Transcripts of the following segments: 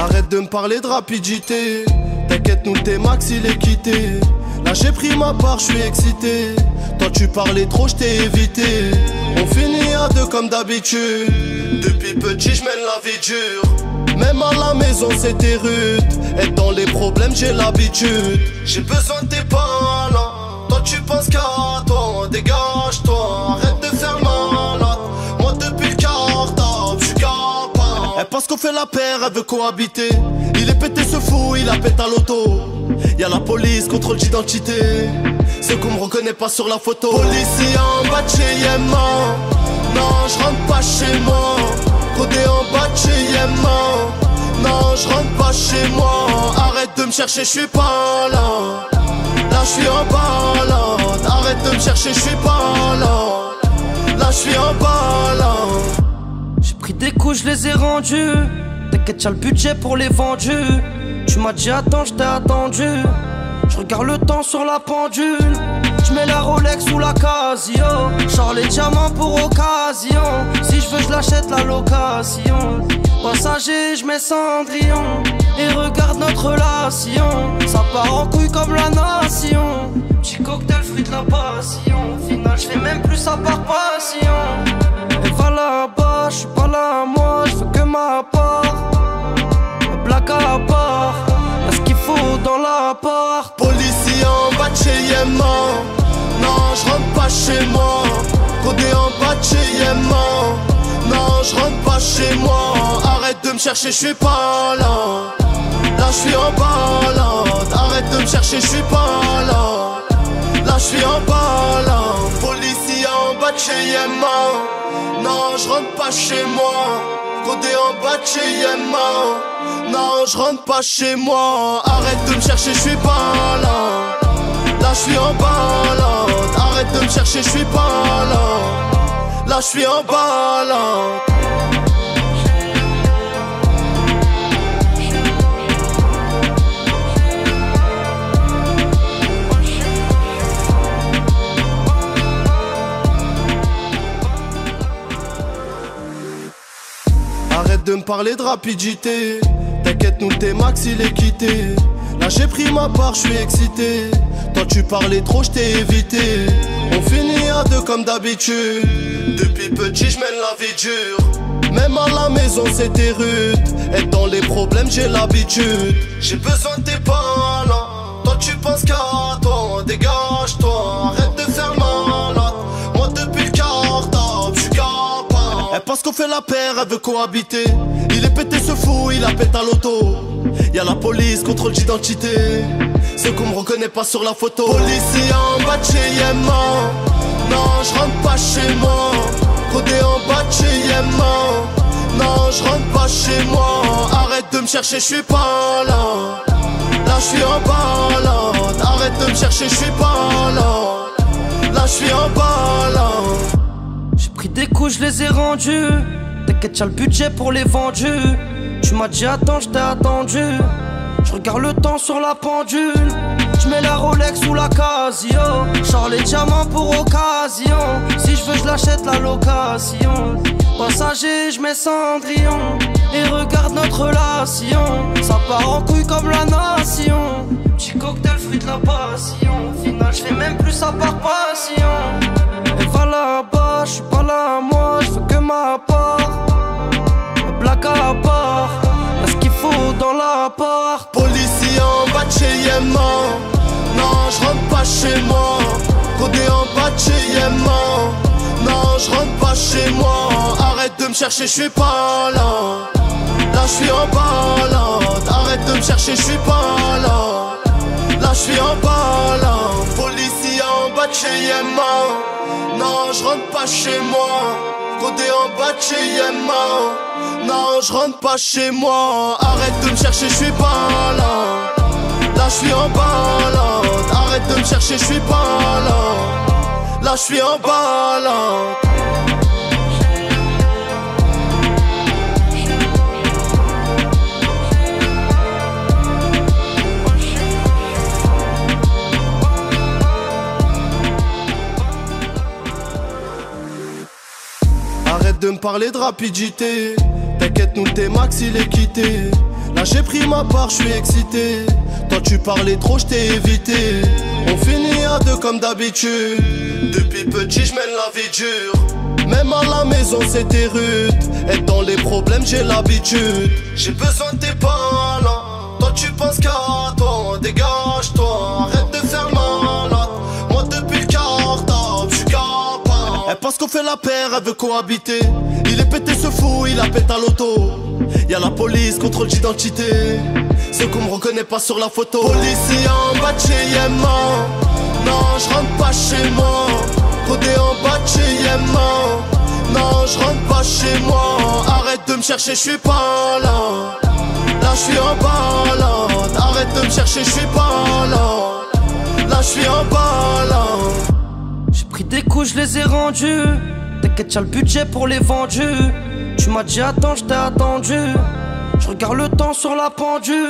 Arrête de me parler de rapidité. T'inquiète, nous le max il est quitté. Là j'ai pris ma part, je suis excité. Toi tu parlais trop, je t'ai évité. On finit à deux comme d'habitude. Depuis petit, je mène la vie dure. Même à la maison c'était rude. Être dans les problèmes, j'ai l'habitude. J'ai besoin de tes là Toi tu penses qu'à toi, dégage-toi. Pense qu'on fait la paire, elle veut cohabiter. Il est pété ce fou, il a pété à l'auto. Y'a la police, contrôle d'identité. C'est qu'on me reconnaît pas sur la photo. Policier en bas de chez Yémen. Non, je rentre pas chez moi. Codé en bas de chez Yémen. Non, je rentre pas chez moi. Arrête de me chercher, je suis pas là. Là, je suis en balade. Arrête de me chercher, je suis pas là. Là, je suis en balade. Pris des coups, je les ai rendus. T'inquiète, y'a le budget pour les vendus. Tu m'as dit attends, je t'ai attendu. Je regarde le temps sur la pendule. Je mets la Rolex sous la Casio. Genre les diamants pour occasion. Si je veux, je l'achète la location. Passager, je mets Cendrillon. Et regarde notre relation. Ça part en couille comme la nation. Petit cocktail, fruit de la passion. Au final, je fais même plus ça par passion. Et va là-bas, je suis pas là, moi, je que ma part. Black à part, y'a ce qu'il faut dans l'appart. Policier en bas de chez Yémen. Non, je rentre pas chez moi. Codé en bas de chez Yémen. Non, je pas chez moi. Arrête de me chercher, je suis pas là. Là, je suis en balade. Arrête de me chercher, je suis pas là. Là, je suis en balade. Policier en bas de chez Yémen. Non, je rentre pas chez moi. Codé en bas de chez Yémen. Non, je rentre pas chez moi. Arrête de me chercher, je suis pas là. Là, je suis en balade. Arrête de me chercher, je suis pas là. Là, je suis en balade. De me parler de rapidité. T'inquiète, nous le max il est quitté. Là j'ai pris ma part, je suis excité. Toi tu parlais trop, je t'ai évité. On finit à deux comme d'habitude. Depuis petit, je mène la vie dure. Même à la maison c'était rude. Être dans les problèmes, j'ai l'habitude. J'ai besoin de tes là Toi tu penses qu'à toi, dégage-toi. Arrête Elle pense qu'on fait la paire, elle veut cohabiter. Il est pété ce fou, il a pété à l'auto. Y'a la police, contrôle d'identité. C'est qu'on me reconnaît pas sur la photo. Policier en bas de chez Yémen. Non, je rentre pas chez moi. Codé en bas de chez Yémen. Non, je rentre pas chez moi. Arrête de me chercher, je suis pas là. Là, je suis en balade. Arrête de me chercher, je suis pas là. Là, je suis en balade. Pris des coups, je les ai rendus. T'inquiète, y'a le budget pour les vendus. Tu m'as dit attends, je t'ai attendu. Je regarde le temps sur la pendule. Je mets la Rolex sous la Casio. Genre les diamants pour occasion. Si je veux, je l'achète la location. Passager, je mets Cendrillon. Et regarde notre relation. Ça part en couille comme la nation. Petit cocktail, fruit de la passion. Au final, je fais même plus ça par passion. Ma part. À part, y'a ce qu'il faut dans l'appart. Policier en bas de chez Yémen. Non, je rentre pas chez moi. Codé en bas de chez Yémen. Non, je rentre pas chez moi. Arrête de me chercher, je suis pas là. Là, je suis en balade. Arrête de me chercher, je suis pas là. Là, je suis en balade. Policier en bas de chez Yémen. Non, je rentre pas chez moi. Codé en bas de chez Yémen. Non, je rentre pas chez moi. Arrête de me chercher, je suis pas là. Là, je suis en balade. Arrête de me chercher, je suis pas là. Là, je suis en balade. De me parler de rapidité. T'inquiète, nous le max il est quitté. Là j'ai pris ma part, je suis excité. Toi tu parlais trop, je t'ai évité. On finit à deux comme d'habitude. Depuis petit, je mène la vie dure. Même à la maison c'était rude. Être dans les problèmes, j'ai l'habitude. J'ai besoin de tes là Toi tu penses qu'à toi, dégage-toi. Arrête de faire pense qu'on fait la paire, elle veut cohabiter. Il est pété ce fou, il a pété à l'auto. Y'a la police, contrôle d'identité. Ceux qu'on me reconnaît pas sur la photo. Policier en bas de chez Yéman. Non, je rentre pas chez moi. Codé en bas de chez Yéman. Non, je rentre pas chez moi. Arrête de me chercher, je suis pas là. Là, je suis en balade. Arrête de me chercher, je suis pas là. Là, je suis en balade. Des coups, je les ai rendus. T'inquiète, y'a le budget pour les vendus. Tu m'as dit attends, je t'ai attendu. Je regarde le temps sur la pendule.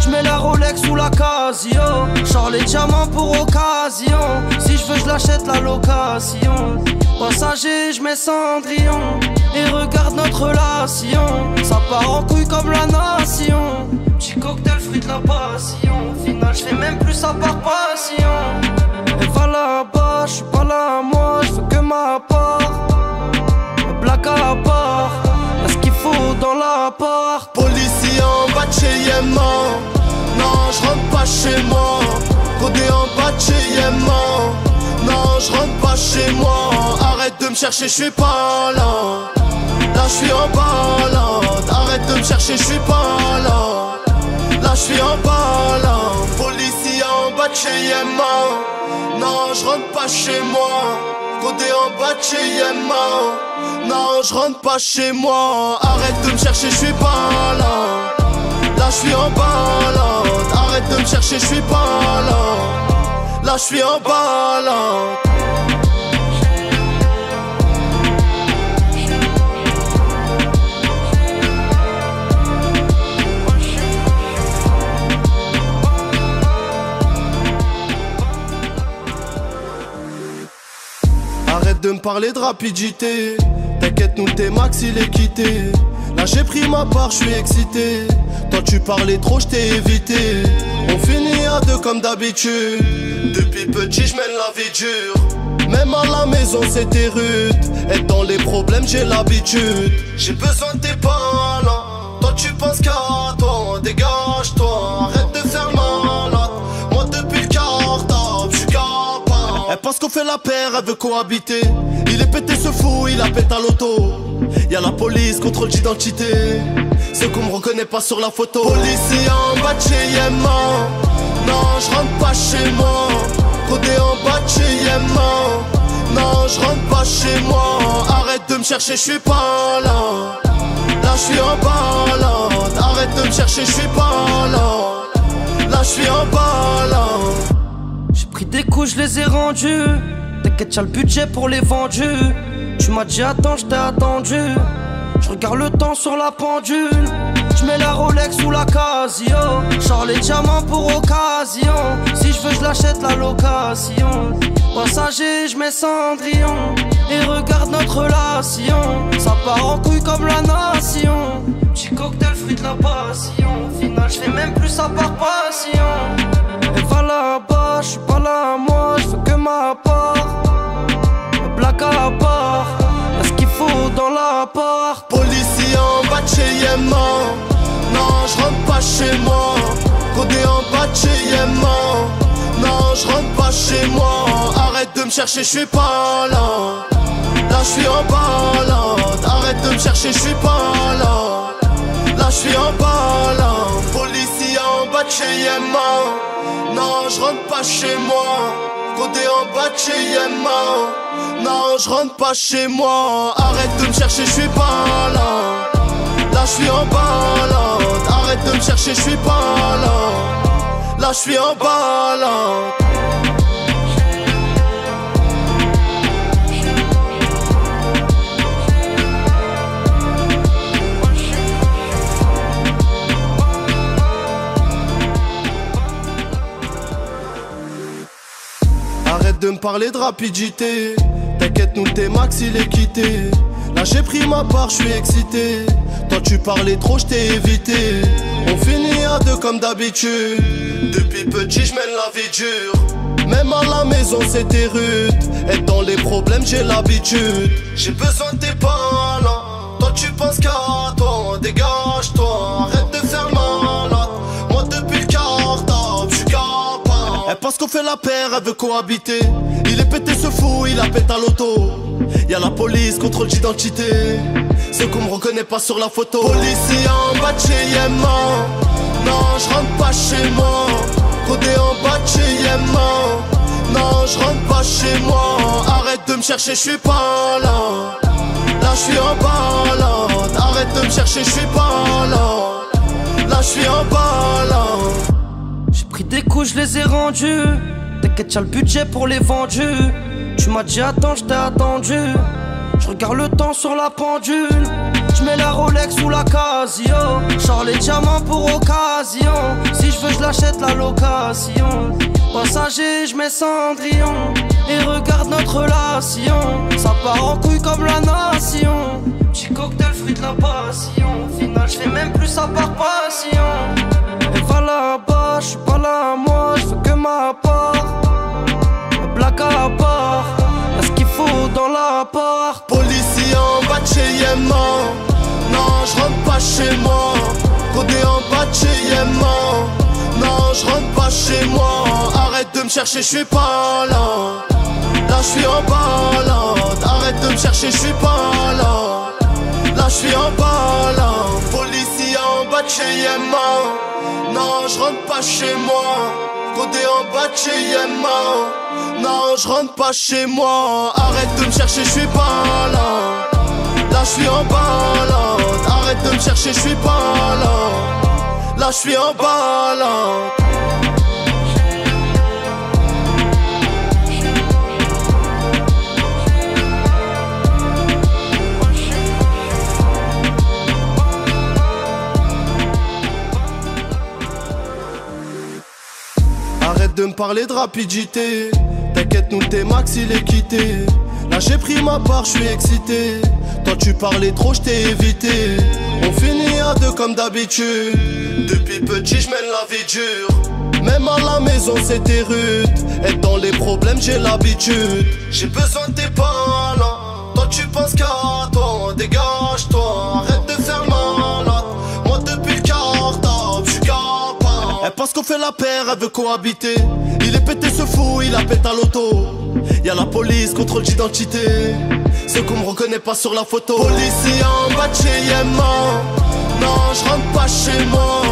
Je mets la Rolex ou la Casio. Genre les diamants pour occasion. Si je veux, je l'achète la location. Passager, je mets Cendrillon. Et regarde notre relation. Ça part en couille comme la nation. Petit cocktail, fruit de la passion. Au final, je fais même plus ça par passion. Et va là-bas, je suis pas là, moi, je veux que ma part blague à part. Y'a ce qu'il faut dans l'appart? Policier en bas de chez Yéman. Non, je rentre pas chez moi. Codé en bas de chez Yéman. Non, je rentre pas chez moi. Arrête de me chercher, je suis pas là. Là, je suis en balade. Arrête de me chercher, je suis pas là. Là, je suis en balade. Policier en bas de chez Yéman. Non, je rentre pas chez moi. Codé en bas de chez Yéman Non, je rentre pas chez moi. Arrête de me chercher, je suis pas là. Là, je suis en balade. Arrête de me chercher, je suis pas là. Là, je suis en balade. de me parler de rapidité. T'inquiète, nous t'es max, il est quitté. Là j'ai pris ma part, je suis excité. Toi tu parlais trop, je t'ai évité. On finit à deux comme d'habitude. Depuis petit, je mène la vie dure. Même à la maison c'était rude. Être dans les problèmes, j'ai l'habitude. J'ai besoin de tes là Toi tu penses qu'à toi, dégage-toi. Arrête de faire malade. Moi depuis le cartable, je suis Elle pense qu'on fait la paire, elle veut cohabiter. Il est pété ce fou, il a pété à l'auto. Y'a la police, contrôle d'identité. Ceux qu'on me reconnaît pas sur la photo. Policier en bas de chez Yéman. Non, je rentre pas chez moi. Codé en bas de chez Yéman. Non, je rentre pas chez moi. Arrête de me chercher, je suis pas là. Là, je suis en balade. Arrête de me chercher, je suis pas là. Là, je suis en balade. J'ai pris des coups, je les ai rendus. T'inquiète, y'a le budget pour les vendus. Tu m'as dit attends, je t'ai attendu. Je regarde le temps sur la pendule. Je mets la Rolex ou la Casio. Genre les diamants pour occasion. Si je veux, je l'achète la location. Passager, je mets Cendrillon. Et regarde notre relation. Ça part en couille comme la nation. Petit cocktail, fruit de la passion. Au final, je fais même plus ça par passion. Et va là-bas, je suis pas là, moi, je veux que ma part. Blague à part, faut dans l'appart. Policier en bas de chez Yéman. Non, je rentre pas chez moi. Codé en bas de chez Yéman. Non, je rentre pas chez moi. Arrête de me chercher, je suis pas là. Là, je suis en balade. Arrête de me chercher, je suis pas là. Là, je suis en balade. Policier en bas de chez Yéman. Non, je rentre pas chez moi. Codé en bas de chez Yéman. Non, je rentre pas chez moi. Arrête de me chercher, je suis pas là. Là, je suis en balade. Arrête de me chercher, je suis pas là. Là, je suis en balade. Parler de rapidité. T'inquiète, nous t'es max, il est quitté. Là j'ai pris ma part, je suis excité. Toi tu parlais trop, je t'ai évité. On finit à deux comme d'habitude. Depuis petit, je mène la vie dure. Même à la maison, c'était rude. Être dans les problèmes, j'ai l'habitude. J'ai besoin de tes là Toi, tu penses qu'à toi. Dégage-toi. Arrête de faire pense qu'on fait la paire, elle veut cohabiter. Il est pété ce fou, il a pété à l'auto. Y'a la police, contrôle d'identité. Ceux qu'on me reconnaît pas sur la photo. Policier en bas de chez Yéma. Non, je rentre pas chez moi. Codé en bas de chez Yéma. Non, je rentre pas chez moi. Arrête de me chercher, je suis pas là. Là, je suis en balade. Arrête de me chercher, je suis pas là. Là, je suis en balade. J'ai pris des coups, je les ai rendus. T'inquiète, y'a le budget pour les vendus. Tu m'as dit attends, je t'ai attendu. Je regarde le temps sur la pendule. Je mets la Rolex ou la Casio. Genre les diamants pour occasion. Si je veux, je l'achète la location. Passager, je mets Cendrillon. Et regarde notre relation. Ça part en couille comme la nation. Petit cocktail, fruit de la passion. Au final, je fais même plus ça par passion. Et va je suis pas là, moi, je que ma part. Black à part, ce qu'il faut dans l'appart. Policier en bas de chez Yéma. Non, je rentre pas chez moi. Codé en bas de chez Yéma. Non, je rentre pas chez moi. Arrête de me chercher, je suis pas là. Là, je suis en balade. Arrête de me chercher, je suis pas là. Là, je suis en balade. Policier en Non, je rentre pas chez moi. Codé en bas de chez Yéma Non, je rentre pas chez moi. Arrête de me chercher, je suis pas là. Là, je suis en balade. Arrête de me chercher, je suis pas là. Là, je suis en balade de me parler de rapidité. T'inquiète, nous t'es max, il est quitté. Là j'ai pris ma part, je suis excité. Toi tu parlais trop, je t'ai évité. On finit à deux comme d'habitude. Depuis petit, je mène la vie dure. Même à la maison c'était rude. Être dans les problèmes, j'ai l'habitude. J'ai besoin de tes là Toi tu penses qu'à toi, dégage-toi. Arrête Elle pense qu'on fait la paire, elle veut cohabiter. Il est pété ce fou, il a pété à l'auto. Y'a la police, contrôle d'identité. Ceux qu'on me reconnaît pas sur la photo. Policier en bas de chez Yéma. Non, je rentre pas chez moi.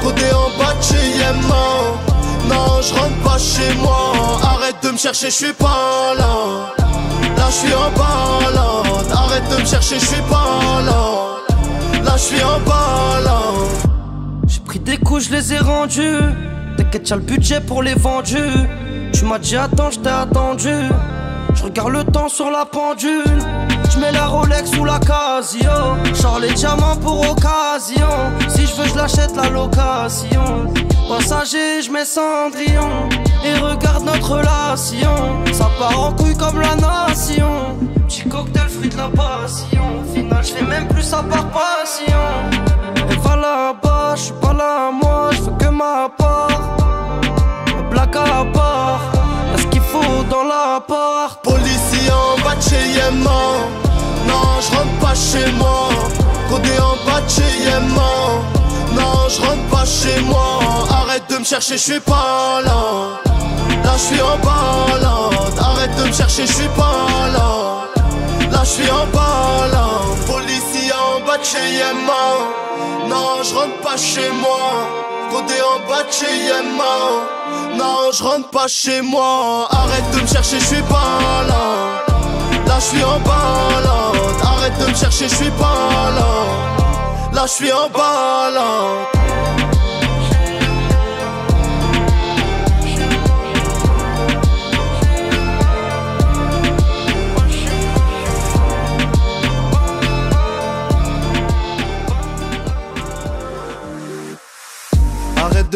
Codé en bas de chez Yéma. Non, je rentre pas chez moi. Arrête de me chercher, je suis pas là. Là, je suis en balade. Arrête de me chercher, je suis pas là. Là, je suis en balade. J'ai pris des coups, je les ai rendus. T'inquiète, y'a le budget pour les vendus. Tu m'as dit attends, je t'ai attendu. Je regarde le temps sur la pendule. Je mets la Rolex ou la Casio. Genre les diamants pour occasion. Si je veux, je l'achète la location. Passager, je mets Cendrillon. Et regarde notre relation. Ça part en couille comme la nation. Petit cocktail, fruit de la passion. Au final, je fais même plus ça par passion. Va là-bas, je suis pas là, moi, je que ma part. Black à part, ce qu'il faut dans l'appart. Policier en bas de chez Yéma. Non, je rentre pas chez moi. Codé en bas de chez Yéma. Non, je rentre pas chez moi. Arrête de me chercher, je suis pas là. Là, je suis en balade. Arrête de me chercher, je suis pas là. Là, je suis en balade. Policier en Non, je rentre pas chez moi. Codé en bas de chez Yéma. Non, je rentre pas chez moi. Arrête de me chercher, je suis pas là. Là, je suis en balade. Arrête de me chercher, je suis pas là. Là, je suis en balade.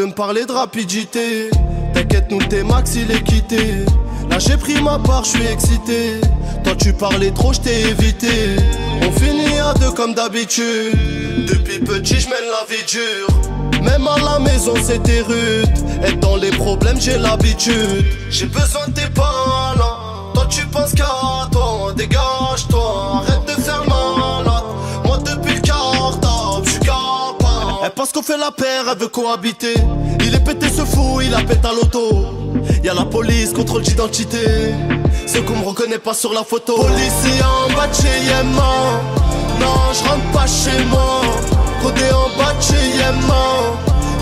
De me parler de rapidité. T'inquiète, nous t'es max, il est quitté. Là j'ai pris ma part, je suis excité. Toi tu parlais trop, je t'ai évité. On finit à deux comme d'habitude. Depuis petit, je mène la vie dure. Même à la maison c'était rude. Être dans les problèmes j'ai l'habitude. J'ai besoin de tes là Toi tu penses qu'à toi, dégage-toi, arrête Elle pense qu'on fait la paire, elle veut cohabiter. Il est pété ce fou, il a pété à l'auto. Y'a la police, contrôle d'identité. Ceux qu'on me reconnaît pas sur la photo. Policier en bas de chez Yéma. Non, je rentre pas chez moi. Codé en bas de chez Yéma.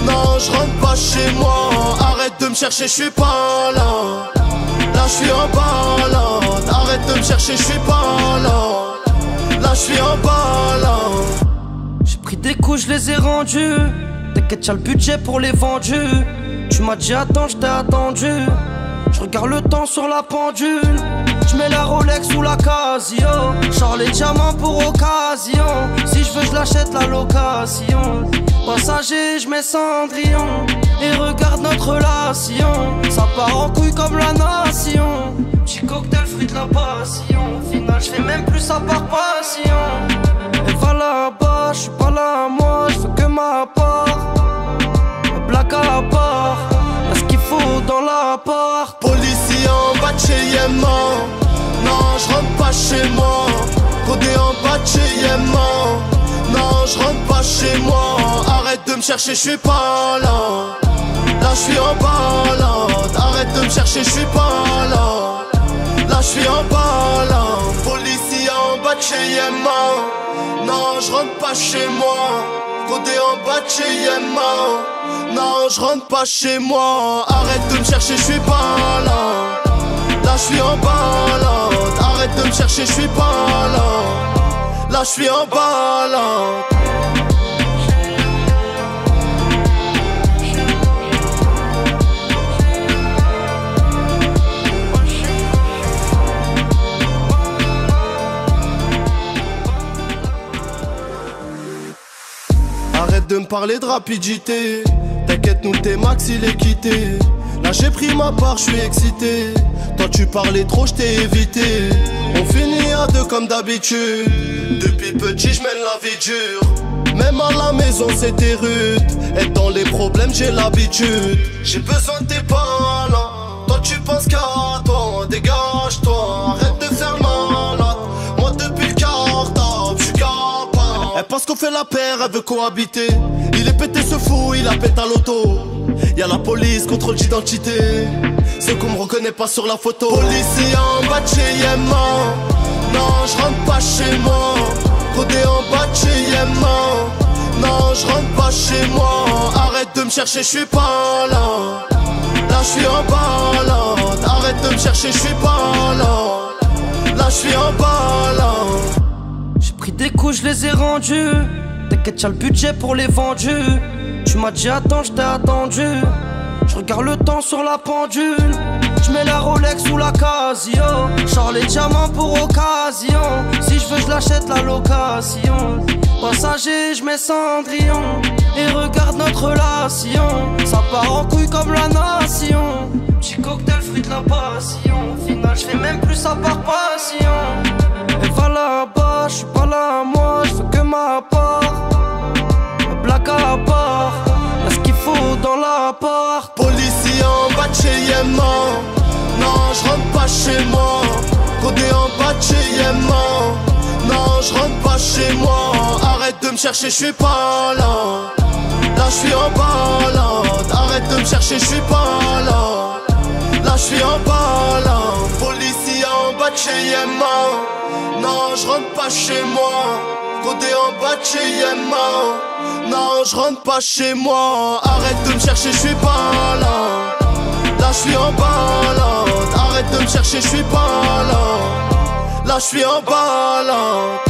Non, je rentre pas chez moi. Arrête de me chercher, je suis pas là. Là, je suis en balade. Arrête de me chercher, je suis pas là. Là, je suis en balade. J'ai pris des coups, je les ai rendus. T'inquiète, y'a le budget pour les vendus. Tu m'as dit attends, je t'ai attendu. Je regarde le temps sur la pendule. Je mets la Rolex ou la Casio. Genre les diamants pour occasion. Si je veux, je l'achète la location. Passager, je mets Cendrillon. Et regarde notre relation. Ça part en couille comme la nation. Petit cocktail, fruit de la passion. Au final, je fais même plus ça par passion. Et va je suis pas là, moi, je veux que ma part. Blague à part, y'a ce qu'il faut dans l'appart. Policier en bas de chez Yéma. Non, je rentre pas chez moi. Codé en bas de chez Yéma. Non, je rentre pas chez moi. Arrête de me chercher, je suis pas là. Là, je suis en balade. Arrête de me chercher, je suis pas là. Là, je suis en balade. Chez. Non, je rentre pas chez moi. Codé en bas de chez Yéma. Non, je rentre pas chez moi. Arrête de me chercher, je suis pas là. Là, je suis en balade. Arrête de me chercher, je suis pas là. Là, je suis en balade. De me parler de rapidité. T'inquiète, nous t'es max, il est quitté. Là j'ai pris ma part, je suis excité. Toi tu parlais trop, je t'ai évité. On finit à deux comme d'habitude. Depuis petit, je mène la vie dure. Même à la maison c'était rude. Être dans les problèmes, j'ai l'habitude. J'ai besoin de tes là Toi tu penses qu'à toi, dégage-toi. Pense qu'on fait la paire, elle veut cohabiter. Il est pété ce fou, il a pété à l'auto. Y'a la police, contrôle d'identité. Ceux qu'on me reconnaît pas sur la photo. Policier en bas de chez Yéma. Non, je rentre pas chez moi. Codé en bas de chez Yéma. Non, je rentre pas chez moi. Arrête de me chercher, je suis pas là. Là, je suis en balade. Arrête de me chercher, je suis pas là. Là, je suis en balade. Pris des coups, je les ai rendus. T'inquiète, y'a le budget pour les vendus. Tu m'as dit attends, je t'ai attendu. Je regarde le temps sur la pendule. Je mets la Rolex ou la Casio. Genre les diamants pour occasion. Si je veux, je l'achète la location. Passager, je mets Cendrillon. Et regarde notre relation. Ça part en couille comme la nation. Petit cocktail, fruit de la passion. Au final, je fais même plus ça par passion. Va là-bas, je suis pas là, moi, je que ma part. Blague à part, y'a ce qu'il faut dans l'appart. Policier en bas de chez Yéma. Non, je rentre pas chez moi. Codé en bas de chez. Non, je rentre pas chez moi. Arrête de me chercher, je suis pas là. Là, je suis en balade. Arrête de me chercher, je suis pas là. Là, je suis en balade. Chez. Non, je rentre pas chez moi. Codé en bas de chez Yéma. Non, je rentre pas chez moi. Arrête de me chercher, je suis pas là. Là, je suis en balade. Arrête de me chercher, je suis pas là. Là, je suis en balade.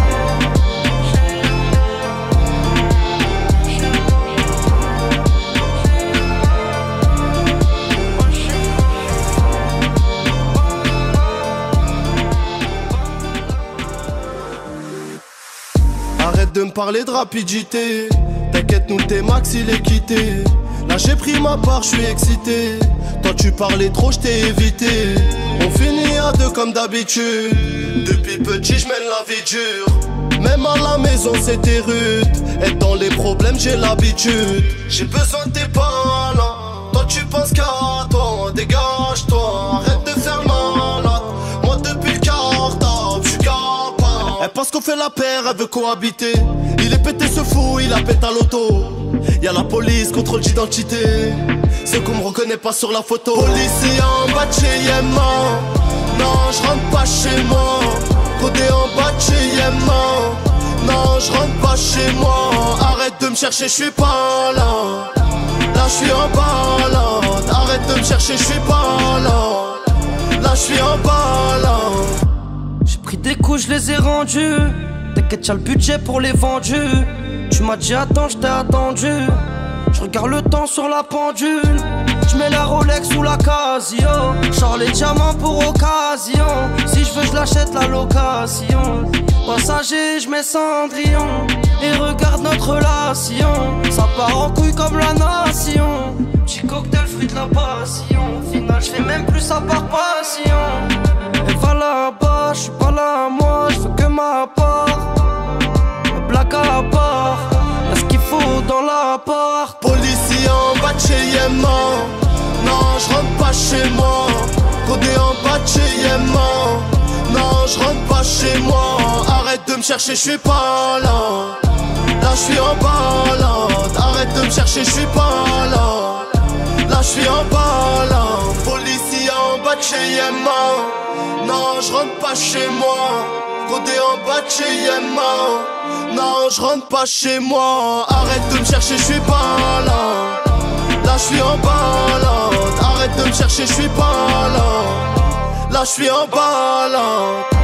De me parler de rapidité. T'inquiète, nous t'es max, il est quitté. Là j'ai pris ma part, je suis excité. Toi tu parlais trop, je t'ai évité. On finit à deux comme d'habitude. Depuis petit, je mène la vie dure. Même à la maison c'était rude. Être dans les problèmes j'ai l'habitude. J'ai besoin de tes palans. Toi tu penses qu'à toi, dégage-toi. Elle pense qu'on fait la paire, elle veut cohabiter. Il est pété ce fou, il a pété à l'auto. Y'a la police, contrôle d'identité. C'est qu'on me reconnaît pas sur la photo. Policier en bas de chez Yéma. Non, je rentre pas chez moi. Codé en bas de chez Yéma. Non, je rentre pas chez moi. Arrête de me chercher, je suis pas là. Là, je suis en balade. Arrête de me chercher, je suis pas là. Là, je suis en balade. J'ai pris des coups, je les ai rendus. T'inquiète, y'a le budget pour les vendus. Tu m'as dit attends, je t'ai attendu. Je regarde le temps sur la pendule. Je mets la Rolex sous la Casio. Genre les diamants pour occasion. Si je veux, je l'achète la location. Passager, je mets Cendrillon. Et regarde notre relation. Ça part en couille comme la nation. Petit cocktail, fruit de la passion. Au final, je fais même plus ça par passion. Là-bas, je suis pas là, moi, je que ma part. Blague à part, y'a ce qu'il faut dans l'appart. Policier en bas de chez Yéma Non, je rentre pas chez moi. Codé en bas de chez Yéma Non, je rentre pas chez moi. Arrête de me chercher, je suis pas là. Là, je suis en balade. Arrête de me chercher, je suis pas là. Là, je suis en balade chez Non, je rentre pas chez moi. Codé en bas de chez Yéma Non, je rentre pas chez moi. Arrête de me chercher, je suis pas là. Là je suis en balade. Arrête de me chercher, je suis pas là. Là je suis en balade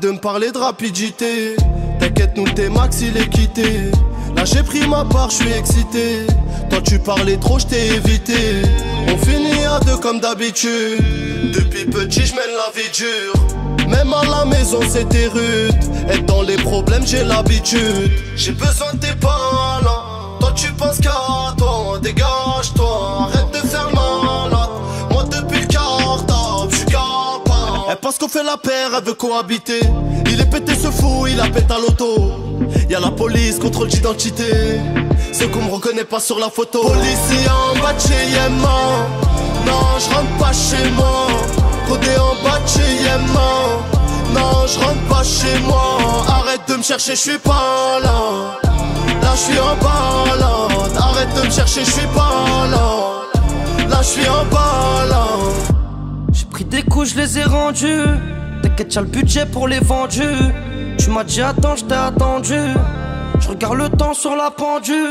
De me parler de rapidité. T'inquiète nous t'es max il est quitté. Là j'ai pris ma part, je suis excité. Toi tu parlais trop, je t'ai évité. On finit à deux comme d'habitude. Depuis petit je mène la vie dure. Même à la maison c'était rude. Être dans les problèmes j'ai l'habitude. J'ai besoin de tes palans Toi tu penses qu'à toi, dégage-toi pense qu'on fait la paire, elle veut cohabiter. Il est pété ce fou, il a pété à l'auto. Y'a la police, contrôle d'identité C'est qu'on me reconnaît pas sur la photo. Policier en bas de chez Yéma Non, je rentre pas chez moi. Codé en bas de chez Yéma Non, je rentre pas chez moi. Arrête de me chercher, je suis pas là. Là, je suis en balade. Arrête de me chercher, je suis pas là. Là, je suis en balade pris des coups, je les ai rendus. T'inquiète, y'a le budget pour les vendus. Tu m'as dit attends, je t'ai attendu. Je regarde le temps sur la pendule.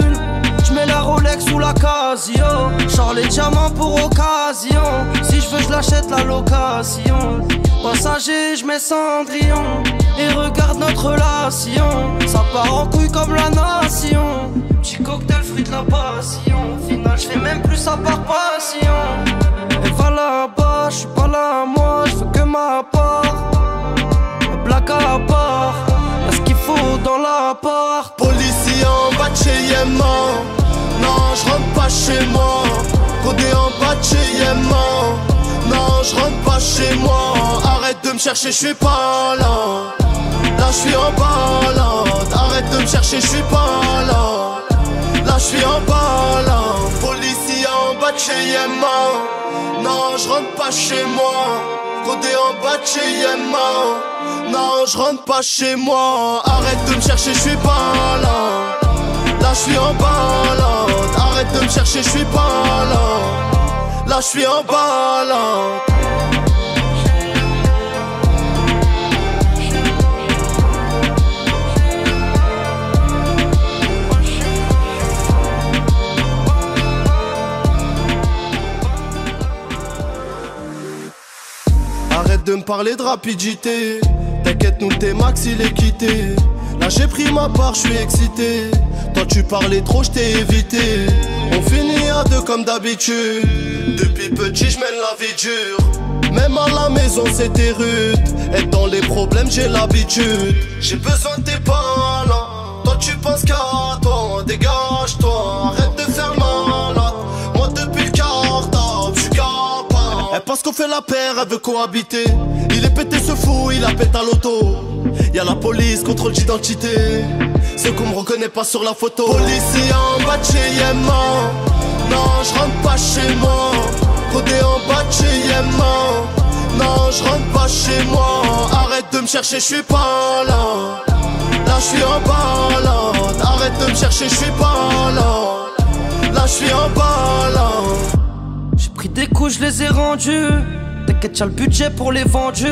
Je mets la Rolex sous la Casio. Genre les diamants pour occasion. Si je veux, je l'achète la location. Passager, je mets Cendrillon. Et regarde notre relation. Ça part en couille comme la nation. Petit cocktail, fruit de la passion. Au final, je fais même plus ça par passion. Là-bas, je suis pas là, moi, veux que ma part. Blague à part, y'a ce qu'il faut dans l'appart. Policier en bas de chez Yéma Non, je rentre pas chez moi. Codé en bas de chez Yéma Non, je rentre pas chez moi. Arrête de me chercher, je suis pas là. Là je suis en balade. Arrête de me chercher, je suis pas là. Là je suis en balade Non, je rentre pas chez moi. Codé en bas de chez Yéma Non, je rentre pas chez moi. Arrête de me chercher, je suis pas là. Là je suis en balade. Arrête de me chercher, je suis pas là. Là je suis en balade de me parler de rapidité. T'inquiète nous t'es max il est quitté. Là j'ai pris ma part, je suis excité. Toi tu parlais trop, je t'ai évité. On finit à deux comme d'habitude. Depuis petit je mène la vie dure. Même à la maison c'était rude. Et dans les problèmes j'ai l'habitude. J'ai besoin de tes là. Toi tu penses qu'à toi, dégage-toi. Pense qu'on fait la paire, elle veut cohabiter. Il est pété ce fou, il a pété à l'auto. Y'a la police, contrôle d'identité. C'est qu'on me reconnaît pas sur la photo. Policier en bas de chez. Non, je rentre pas chez moi. Rodé en bas de chez. Non, je rentre pas chez moi. Arrête de me chercher, je suis pas là. Là, je suis en balade. Arrête de me chercher, je suis pas là. Là, je suis en balade. J'ai pris des coups, je les ai rendus. T'inquiète, y'a le budget pour les vendus.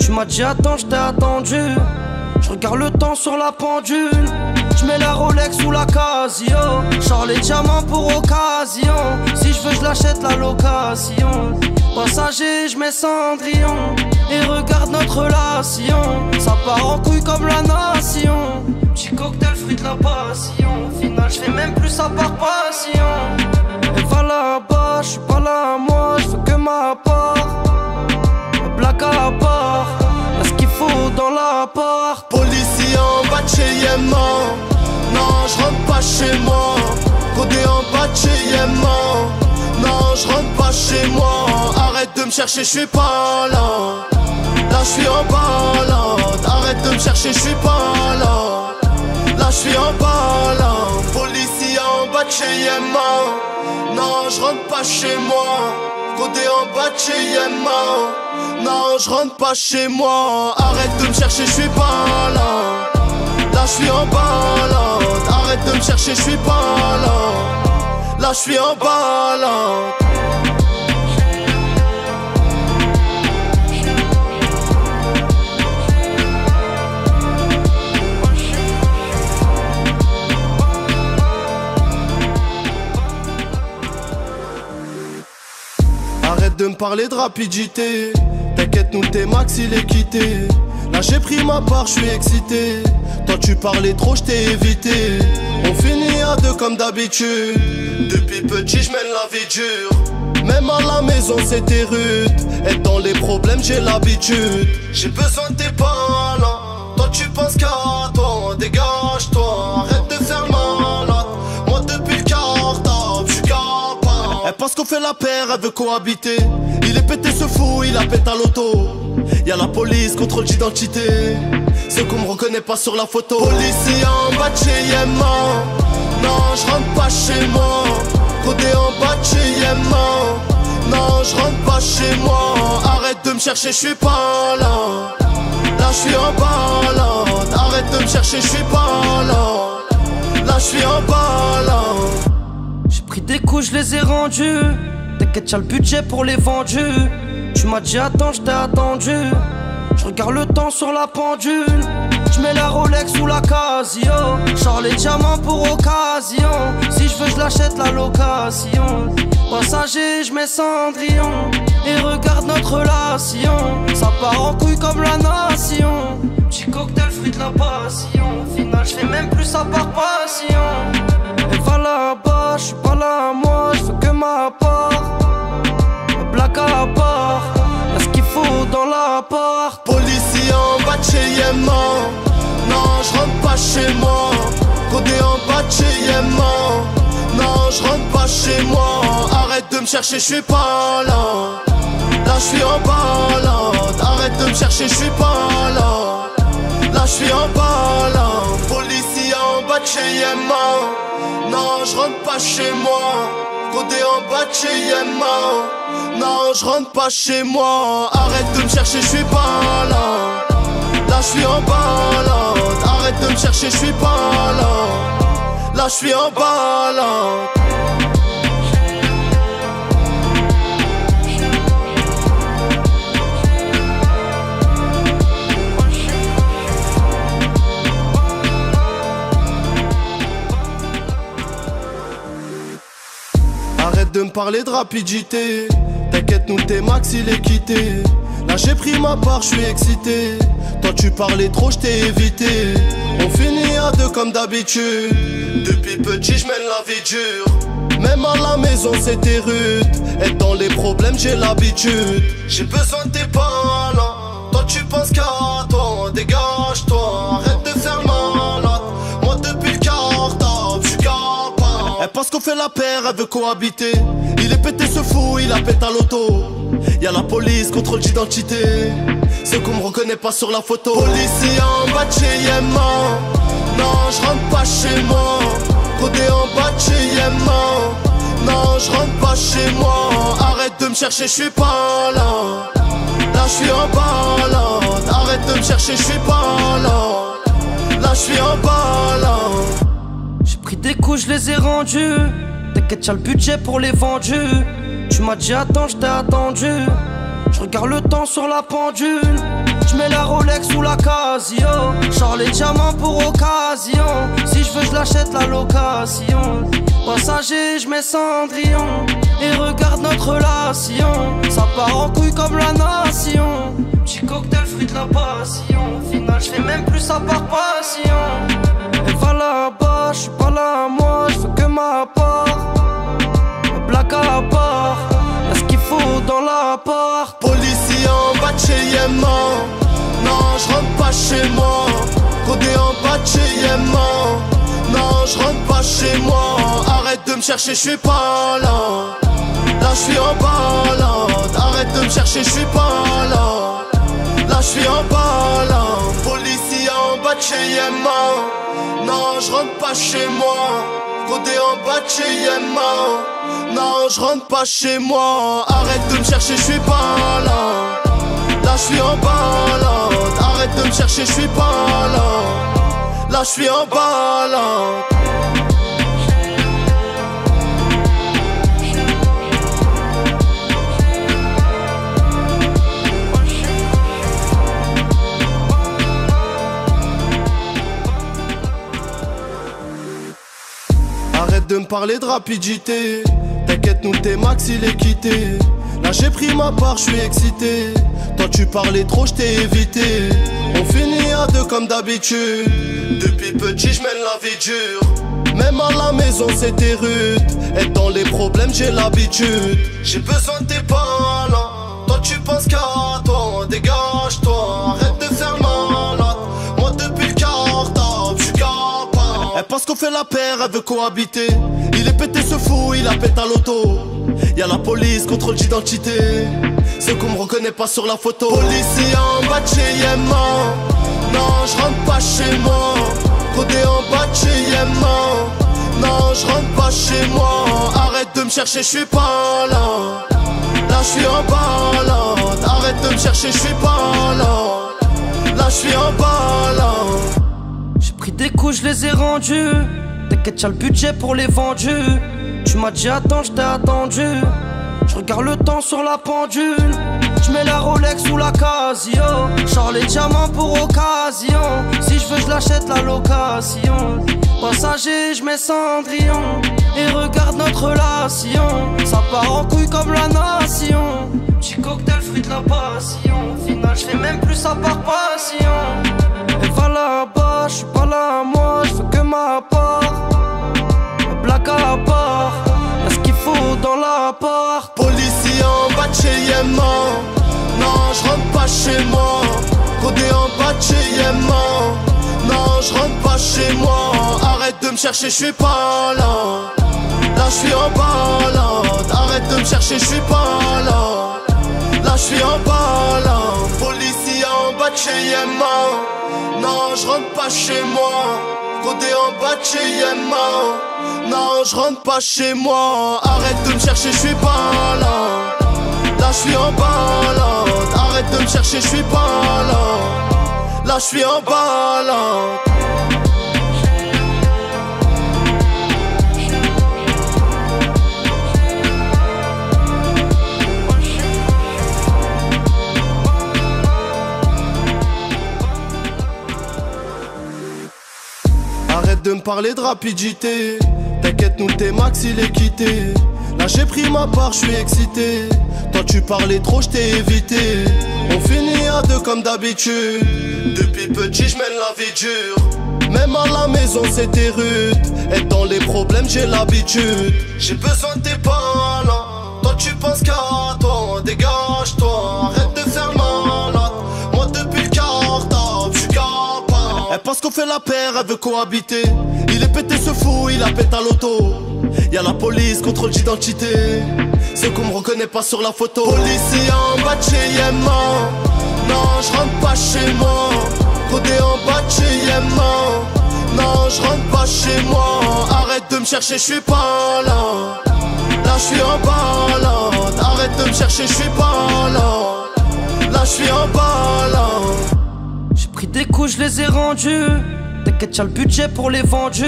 Tu m'as dit attends, je t'ai attendu. Je regarde le temps sur la pendule. Je mets la Rolex sous la Casio. Genre les diamants pour occasion. Si je veux, je l'achète la location. Passager, je mets Cendrillon. Et regarde notre relation. Ça part en couille comme la nation. Petit cocktail, fruit de la passion. Au final, je fais même plus ça par passion. Là-bas, je suis pas là, moi, je que ma part. Blague à part, ce qu'il faut dans l'appart. Policier en bas de chez Yéma. Non, je rentre pas chez moi. Codé en bas de chez Yéma. Non, je rentre pas chez moi. Arrête de me chercher, je suis pas là. Là, je suis en balade. Arrête de me chercher, je suis pas là. Là, je suis en balade. Policier Yéma. Non, je rentre pas chez moi. Codé en bas de chez Yéma. Non, je rentre pas chez moi. Arrête de me chercher, je suis pas là. Là, je suis en balade. Arrête de me chercher, je suis pas là. Là, je suis en balade. De me parler de rapidité. T'inquiète, nous t'es max, il est quitté. Là j'ai pris ma part, je suis excité. Toi tu parlais trop, je t'ai évité. On finit à deux comme d'habitude. Depuis petit, je mène la vie dure. Même à la maison c'était rude. Et dans les problèmes, j'ai l'habitude. J'ai besoin de tes là Toi tu penses qu'à toi, dégage-toi. Pense qu'on fait la paire, elle veut cohabiter. Il est pété ce fou, il a pété à l'auto. Y'a la police, contrôle d'identité. C'est qu'on me reconnaît pas sur la photo. Policier en bas de chez Yéma. Non, je rentre pas chez moi. Codé en bas de chez Yéma. Non, je rentre pas chez moi. Arrête de me chercher, je suis pas là. Là, je suis en balade. Arrête de me chercher, je suis pas là. Là, je suis en balade. J'ai pris des coups, je les ai rendus. T'inquiète, y'a le budget pour les vendus. Tu m'as dit attends, je t'ai attendu. Je regarde le temps sur la pendule. Je mets la Rolex sous la Casio. Genre les diamants pour occasion. Si je veux, je l'achète la location. Passager, je mets Cendrillon. Et regarde notre relation. Ça part en couille comme la nation. Petit cocktail, fruit de la passion. Au final, je fais même plus ça par passion. Elle va là-bas, je suis pas là, moi, je que ma part. Blague à part, y'a ce qu'il faut dans l'appart. Policier en bas de chez Yéma. Non, je rentre pas chez moi. Codé en bas de chez Yéma. Non, je rentre pas chez moi. Arrête de me chercher, je suis pas là. Là, je suis en balade. Arrête de me chercher, je suis pas là. Là, je suis en balade. Chez. Non, je rentre pas chez moi. Codé en bas de chez Yéma. Non, je rentre pas chez moi. Arrête de me chercher, je suis pas là. Là, je suis en balade. Arrête de me chercher, je suis pas là. Là, je suis en balade. De me parler de rapidité. T'inquiète, nous t'es max, il est quitté. Là j'ai pris ma part, je suis excité. Toi tu parlais trop, je t'ai évité. On finit à deux comme d'habitude. Depuis petit, je mène la vie dure. Même à la maison c'était rude. Être dans les problèmes j'ai l'habitude. J'ai besoin de tes là Toi tu penses qu'à toi. Dégage-toi. Pense qu'on fait la paire, elle veut cohabiter. Il est pété ce fou, il a pété à l'auto. Y'a la police, contrôle d'identité. C'est qu'on me reconnaît pas sur la photo. Policier en bas de chez. Non, je rentre pas chez moi. Rodé en bas de chez. Non, je rentre pas chez moi. Arrête de me chercher, je suis pas là. Là, je suis en balade. Arrête de me chercher, je suis pas là. Là, je suis en balade. J'ai pris des coups, je les ai rendus. T'inquiète, y'a le budget pour les vendus. Tu m'as dit attends, je t'ai attendu. Je regarde le temps sur la pendule. Je mets la Rolex sous la Casio. Genre les diamants pour occasion. Si je veux, je l'achète la location. Passager, je mets Cendrillon. Et regarde notre relation. Ça part en couille comme la nation. Petit cocktail, fruit de la passion. Au final, je fais même plus ça par passion. Elle va là-bas, je suis pas là, moi, je que ma part. Black à part, y'a ce qu'il faut dans l'appart. Policier en bas de chez Yémen. Non, je rentre pas chez moi. Codé en bas de chez Yémen. Non, je rentre pas chez moi. Arrête de me chercher, je suis pas là. Là, je suis en balade. Arrête de me chercher, je suis pas là. Là, je suis en balade. Policier en bas de chez Yémen. Non, je rentre pas chez moi. Codé en bas de chez Yémen. Non, je rentre pas chez moi. Arrête de me chercher, je suis pas là. Là, je suis en balade. Arrête de me chercher, je suis pas là. Là, je suis en balade. De me parler de rapidité. T'inquiète, nous t'es max, il est quitté. Là j'ai pris ma part, je suis excité. Toi tu parlais trop, je t'ai évité. On finit à deux comme d'habitude. Depuis petit, je mène la vie dure. Même à la maison c'était rude. Être dans les problèmes, j'ai l'habitude. J'ai besoin de tes là Toi tu penses qu'à toi, dégage-toi. Pense qu'on fait la paire, elle veut cohabiter. Il est pété ce fou, il a pété à l'auto. Y'a la police, contrôle d'identité. C'est qu'on me reconnaît pas sur la photo. Policier en bas de chez Yémen. Non, je rentre pas chez moi. Codé en bas de chez Yémen. Non, je rentre pas chez moi. Arrête de me chercher, je suis pas là. Là, je suis en balade. Arrête de me chercher, je suis pas là. Là, je suis en balade. Pris des coups, je les ai rendus. T'inquiète, y'a le budget pour les vendus. Tu m'as dit attends, je t'ai attendu. Je regarde le temps sur la pendule. Je mets la Rolex sous la Casio. Genre les diamants pour occasion. Si je veux, je l'achète la location. Passager, je mets Cendrillon. Et regarde notre relation. Ça part en couille comme la nation. Petit cocktail, fruit de la passion. Au final, je fais même plus ça par passion. Elle va là-bas, je suis pas là, moi, je veux que ma part. Black à part, y'a ce qu'il faut dans l'appart. Policier en bas de chez Yémen. Non, je rentre pas chez moi. Codé en bas de chez Yémen. Non, je rentre pas chez moi. Arrête de me chercher, je suis pas là. Là, je suis en balade. Arrête de me chercher, je suis pas là. Là, je suis en balade. Policier en bas de chez Yémen. Non, je rentre pas chez moi. Codé en bas de chez Yémen. Non, je rentre pas chez moi. Arrête de me chercher, je suis pas là. Là, je suis en balade. Arrête de me chercher, je suis pas là. Là, je suis en balade. Arrête de me parler de rapidité. T'inquiète, nous t'es max, il est quitté. Là j'ai pris ma part, je suis excité. Toi tu parlais trop, je t'ai évité. On finit comme d'habitude. Depuis petit, je mène la vie dure. Même à la maison c'était rude. Être dans les problèmes, j'ai l'habitude. J'ai besoin de tes là Toi, tu penses qu'à toi, dégage-toi. Arrête de faire malade. Moi, depuis le cartable, j'suis capable. Elle pense qu'on fait la paire, elle veut cohabiter. Il est pété ce fou, il a pété à l'auto. Y'a la police, contrôle d'identité. C'est qu'on me reconnaît pas sur la photo. Policier en chez Yémen. Non, je rentre pas chez moi. Rodé en bas de chez Yémen. Non, je rentre pas chez moi. Arrête de me chercher, je suis pas là. Là, je suis en balade. Arrête de me chercher, je suis pas là. Là, je suis en balade. J'ai pris des coups, je les ai rendus. T'inquiète, y'a le budget pour les vendus.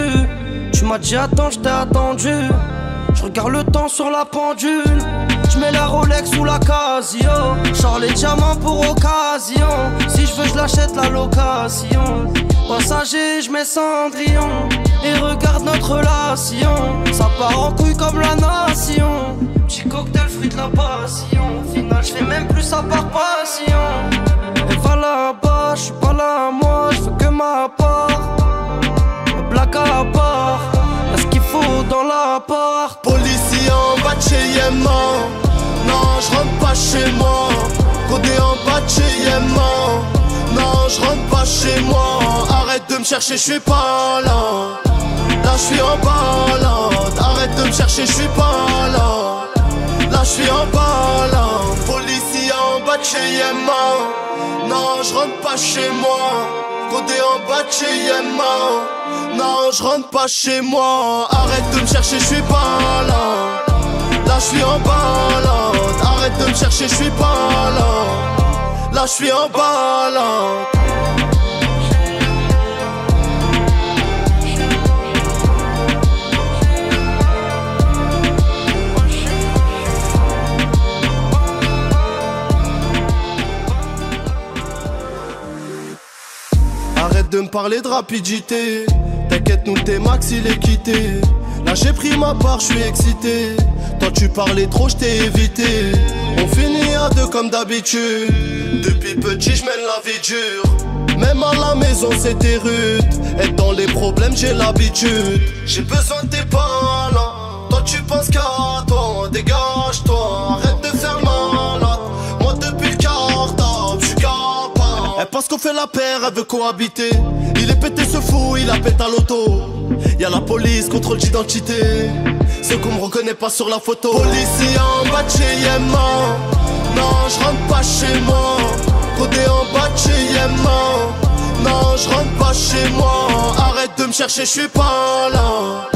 Tu m'as dit attends, je t'ai attendu. Je regarde le temps sur la pendule. Je mets la Rolex sous la Casio. Genre les diamants pour occasion. Si je veux, je l'achète la location. Passager, je mets Cendrillon. Et regarde notre relation. Ça part en couille comme la nation. Petit cocktail, fruit de la passion. Au final, je fais même plus ça par passion. Elle va là-bas, je suis pas là moi, je que ma part. Black à part, y'a ce qu'il faut dans l'appart? Policier en bas de chez Non, je rentre pas chez moi Codé en bas de chez Yéman non, je rentre pas chez moi. Arrête de me chercher, je suis pas là. Là, je suis en balade. Arrête de me chercher, je suis pas là. Là, je suis en balade. Policier en bas de chez Yéma. Non, je rentre pas chez moi. Codé en bas de chez Yéma. Non, je rentre pas chez moi. Arrête de me chercher, je suis pas là. Là, je suis en balade. Arrête de me chercher, je suis pas là. Là je suis en balade. Arrête de me parler de rapidité. T'inquiète nous t'es max il est quitté. Là j'ai pris ma part, je suis excité Toi tu parlais trop, je t'ai évité. On finit à deux comme d'habitude. Depuis petit je mène la vie dure. Même à la maison c'était rude. Être dans les problèmes j'ai l'habitude. J'ai besoin de tes là Toi tu penses qu'à toi Dégage-toi. Arrête de faire malade. Moi depuis le cartable j'suis capable. Elle pense qu'on fait la paire, elle veut cohabiter. Il est pété ce fou, il a pété à l'auto. Y'a la police, contrôle d'identité. C'est qu'on me reconnaît pas sur la photo. Policier en bas de chez Yéman. Non, je rentre pas chez moi. Codé en bas de chez Yéman. Non, je rentre pas chez moi. Arrête de me chercher, je suis pas là.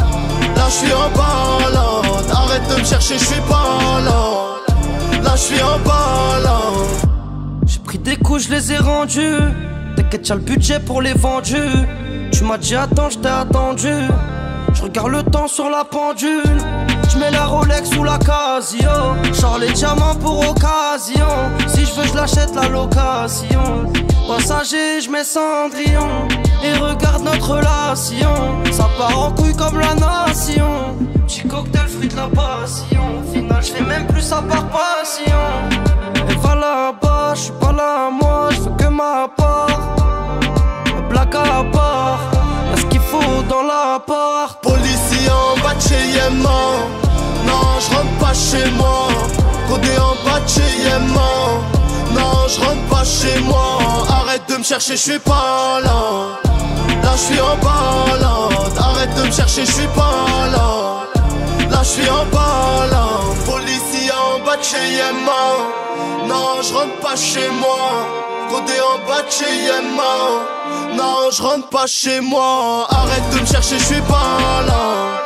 Là, je suis en balade. Arrête de me chercher, je suis pas là. Là, je suis en balade. J'ai pris des coups, je les ai rendus. T'inquiète, y'a le budget pour les vendus. Tu m'as dit attends, je t'ai attendu. Je regarde le temps sur la pendule. Je mets la Rolex sous la Casio. Genre les diamants pour occasion. Si je veux, je l'achète la location. Passager, je mets Cendrillon. Et regarde notre relation. Ça part en couille comme la nation. Petit cocktail, fruit de la passion. Au final, je même plus ça par passion. Elle va là-bas, je suis pas là, moi, je fais que ma part blague à part. Dans l'appart. Policier en bas de chez Yéman. Non, je rentre pas chez moi. Codé en bas de chez Yéman. Non, je rentre pas chez moi. Arrête de me chercher, je suis pas là. Là, je suis en balade. Arrête de me chercher, je suis pas là. Là, je suis en balade. Policier en bas de chez Yéman. Non, je rentre pas chez moi. Codé en bas de chez Yéman Non, je rentre pas chez moi. Arrête de me chercher, je suis pas là.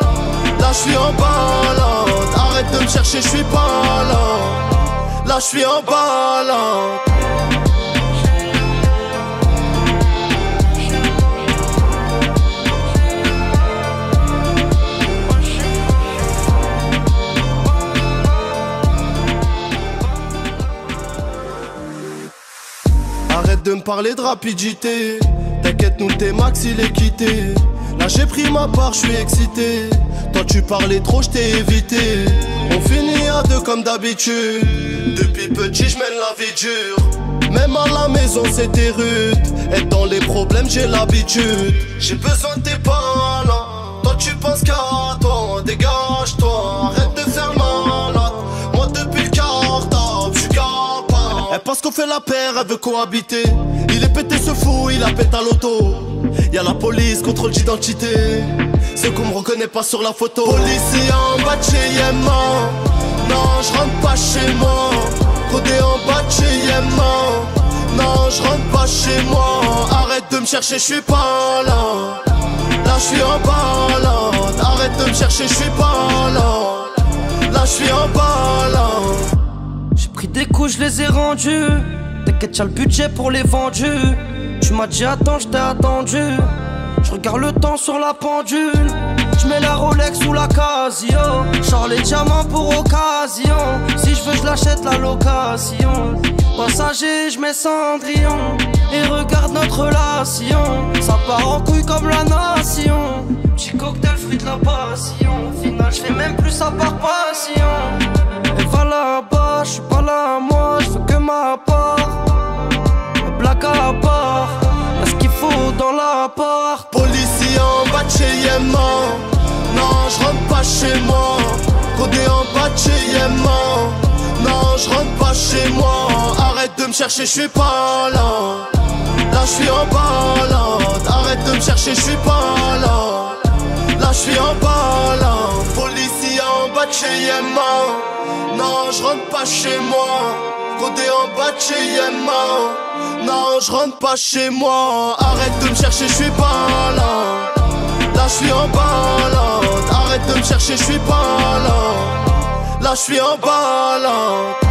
Là, je suis en balade. Arrête de me chercher, je suis pas là. Là, je suis en balade. De me parler de rapidité. T'inquiète, nous t'es max, il est quitté. Là j'ai pris ma part, je suis excité. Toi tu parlais trop, je t'ai évité. On finit à deux comme d'habitude. Depuis petit, je mène la vie dure. Même à la maison, c'était rude. Être dans les problèmes, j'ai l'habitude. J'ai besoin de tes là Toi tu penses qu'à toi dégage-toi, pense qu'on fait la paire, elle veut cohabiter. Il est pété ce fou, il a pété à l'auto. Y'a la police, contrôle d'identité. C'est qu'on me reconnaît pas sur la photo. Policier en bas de chez Yémen. Non, je rentre pas chez moi. Rodé en bas de chez Yémen. Non, je rentre pas chez moi. Arrête de me chercher, je suis pas là. Là, je suis en balade. Arrête de me chercher, je suis pas là. Là, je suis en balade. Pris des coups, je les ai rendus. T'inquiète, y'a le budget pour les vendus. Tu m'as dit attends, je t'ai attendu. Je regarde le temps sur la pendule. Je mets la Rolex sous la Casio. Genre les diamants pour occasion. Si je veux, je l'achète la location. Passager, je mets Cendrillon. Et regarde notre relation. Ça part en couille comme la nation. Petit cocktail, fruit de la passion. Au final, je fais même plus ça par passion. Va là-bas, je suis pas là, moi, veux que ma part. Blague à part, est-ce qu'il faut dans l'appart? Policier en bas de chez Yémen Non, je rentre pas chez moi. Codé en bas de chez Yémen Non, je rentre pas chez moi. Arrête de me chercher, je suis pas là. Là, je suis en balade. Arrête de me chercher, je suis pas là. Là, je suis en balade. Policier en bas chez Yémen Non, je rentre pas chez moi. Codé en bas de chez Yémen Non, je rentre pas chez moi. Arrête de me chercher, je suis pas là. Là je suis en balade. Arrête de me chercher, je suis pas là. Là je suis en balade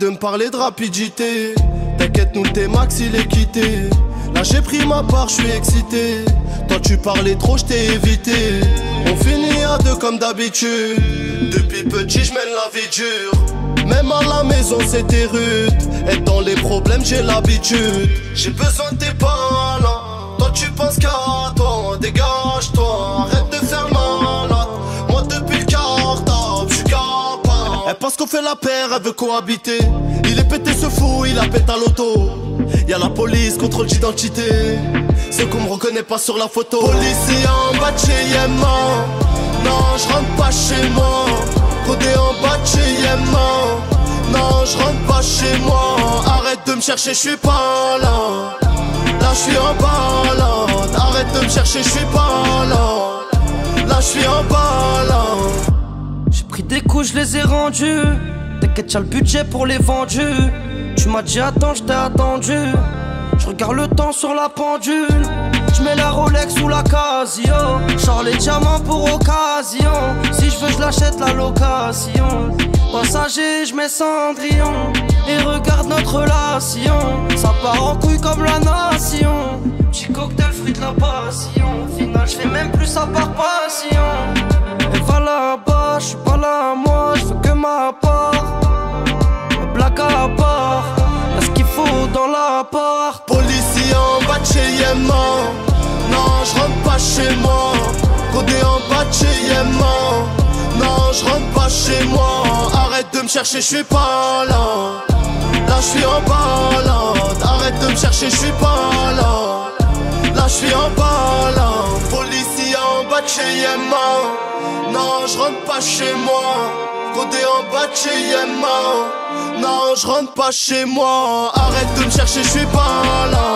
De me parler de rapidité. T'inquiète nous t'es max il est quitté. Là j'ai pris ma part, je suis excité. Toi tu parlais trop, je t'ai évité. On finit à deux comme d'habitude. Depuis petit je mène la vie dure. Même à la maison c'était rude. Être dans les problèmes j'ai l'habitude. J'ai besoin de tes là Toi tu penses qu'à toi. Dégage-toi, pense qu'on fait la paire, elle veut cohabiter. Il est pété ce fou, il a pété à l'auto. Y'a la police, contrôle d'identité C'est qu'on me reconnaît pas sur la photo. Policier en bas de chez Yémen Non, je rentre pas chez moi. Codé en bas de chez Yémen Non, je rentre pas chez moi. Arrête de me chercher, je suis pas là. Là je suis en balade Arrête de me chercher, je suis pas là. Là je suis en balade pris des coups, je les ai rendus. T'inquiète, y'a le budget pour les vendus. Tu m'as dit attends, je t'ai attendu. Je regarde le temps sur la pendule. Je mets la Rolex sous la Casio. Genre les diamants pour occasion. Si je veux, je l'achète la location. Passager, je mets Cendrillon. Et regarde notre relation. Ça part en couille comme la nation. Petit cocktail, fruit de la passion. Au final, je fais même plus ça par passion. Elle va là-bas, je suis pas là, moi, je que ma part. Blague à part, est-ce qu'il faut dans l'appart? Policier en bas de chez Yémen Non, je rentre pas chez moi Codé en bas de chez Yémen Non, je rentre pas chez moi. Arrête de me chercher, je suis pas là. Là je suis en balade. Arrête de me chercher, je suis pas là. Là je suis en balade. Policier en bas de chez Yémen Non, je rentre pas chez moi. Codé en bas de chez Yémen Non, je rentre pas chez moi. Arrête de me chercher, je suis pas là.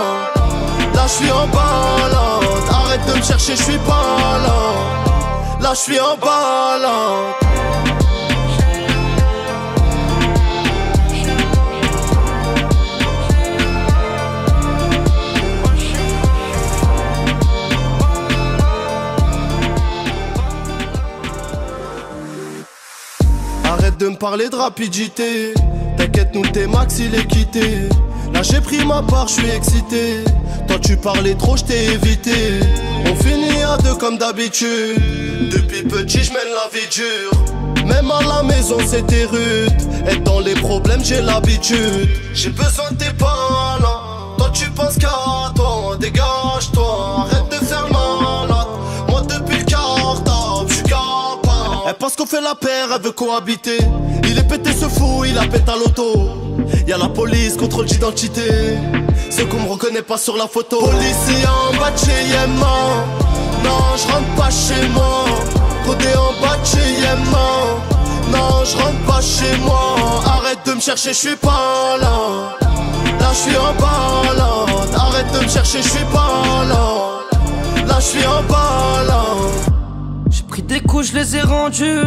Là je suis en balade. Arrête de me chercher, je suis pas là Là je suis en balade Arrête de me parler de rapidité. T'inquiète nous t'es max il est quitté. Là j'ai pris ma part, je suis excité. Toi tu parlais trop, je t'ai évité. On finit à deux comme d'habitude Depuis petit je mène la vie dure Même à la maison c'était rude Être dans les problèmes j'ai l'habitude J'ai besoin de tes là Toi tu penses qu'à toi Dégage-toi, arrête de faire malade Moi depuis le cartable, je suis pense qu'on fait la paire, elle veut cohabiter. Il est pété ce fou, il a pété à l'auto. Y'a la police, contrôle d'identité. C'est qu'on me reconnaît pas sur la photo. Policier en bas chez. Non, je rentre pas chez moi. Côté en bas de chez Yémen. Non, je rentre pas chez moi. Arrête de me chercher, je suis pas là. Là, je suis en balade. Arrête de me chercher, je suis pas là. Là, je suis en balade. J'ai pris des coups, je les ai rendus.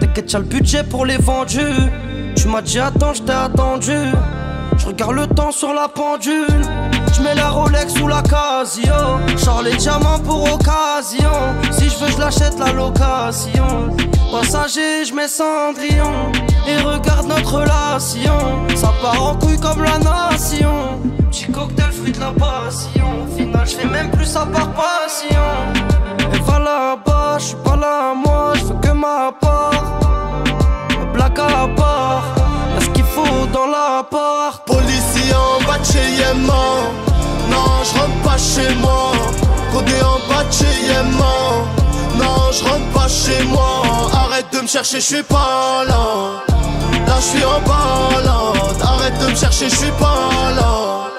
T'inquiète, y'a le budget pour les vendus. Tu m'as dit attends, je t'ai attendu. Je regarde le temps sur la pendule. Je mets la Rolex sous la Casio. Genre les diamants pour occasion. Si je veux, je l'achète la location. Passager, je mets Cendrillon. Et regarde notre relation. Ça part en couille comme la nation. Petit cocktail, fruit de la passion. Au final, je même plus ça par passion. Et va là-bas, je suis pas là, moi, je que ma part. Black à part, dans l'appart. Policier en bas de chez Yémen. Non, je rentre pas chez moi. Codé en bas de chez Yémen. Non, je rentre pas chez moi. Arrête de me chercher, je suis pas là. Là, je suis en balade. Arrête de me chercher, je suis pas là.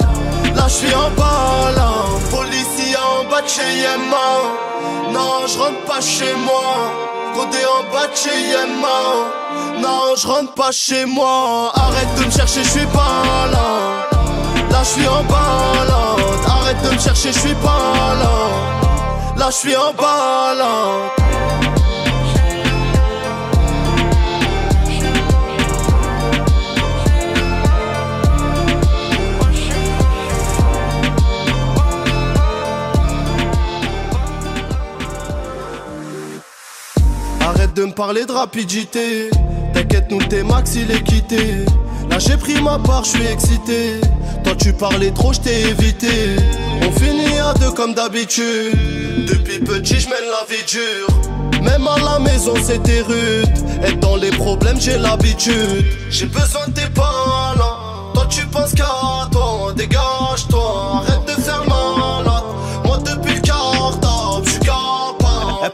Là, je suis en balade. Policier en bas de chez Yémen. Non, je rentre pas chez moi. Codé en bas de chez Yémen. Non, je rentre pas chez moi. Arrête de me chercher, je suis pas là. Là, je suis en balade. Arrête de me chercher, je suis pas là. Là, je suis en balade. De me parler de rapidité. T'inquiète, nous t'es max, il est quitté. Là j'ai pris ma part, je suis excité. Toi tu parlais trop, je t'ai évité. On finit à deux comme d'habitude. Depuis petit, je mène la vie dure. Même à la maison, c'était rude. Être dans les problèmes, j'ai l'habitude. J'ai besoin de tes paroles. Toi tu penses qu'à toi, dégage-toi.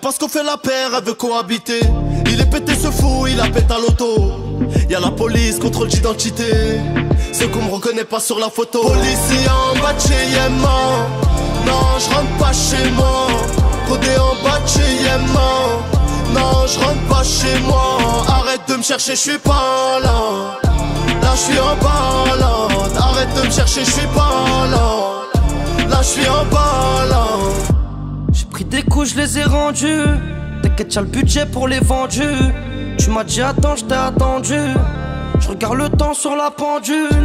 Pense qu'on fait la paire, elle veut cohabiter. Il est pété ce fou, il a pété à l'auto. Y'a la police, contrôle d'identité. C'est qu'on me reconnaît pas sur la photo. Policier en bas de chez Yémen. Non, je rentre pas chez moi. Codé en bas de chez Yémen. Non, je rentre pas chez moi. Arrête de me chercher, je suis pas là. Là, je suis en balade. Arrête de me chercher, je suis pas là. Là, je suis en balade. Pris des coups, je les ai rendus. T'inquiète, y'a le budget pour les vendus. Tu m'as dit attends, je t'ai attendu. Je regarde le temps sur la pendule.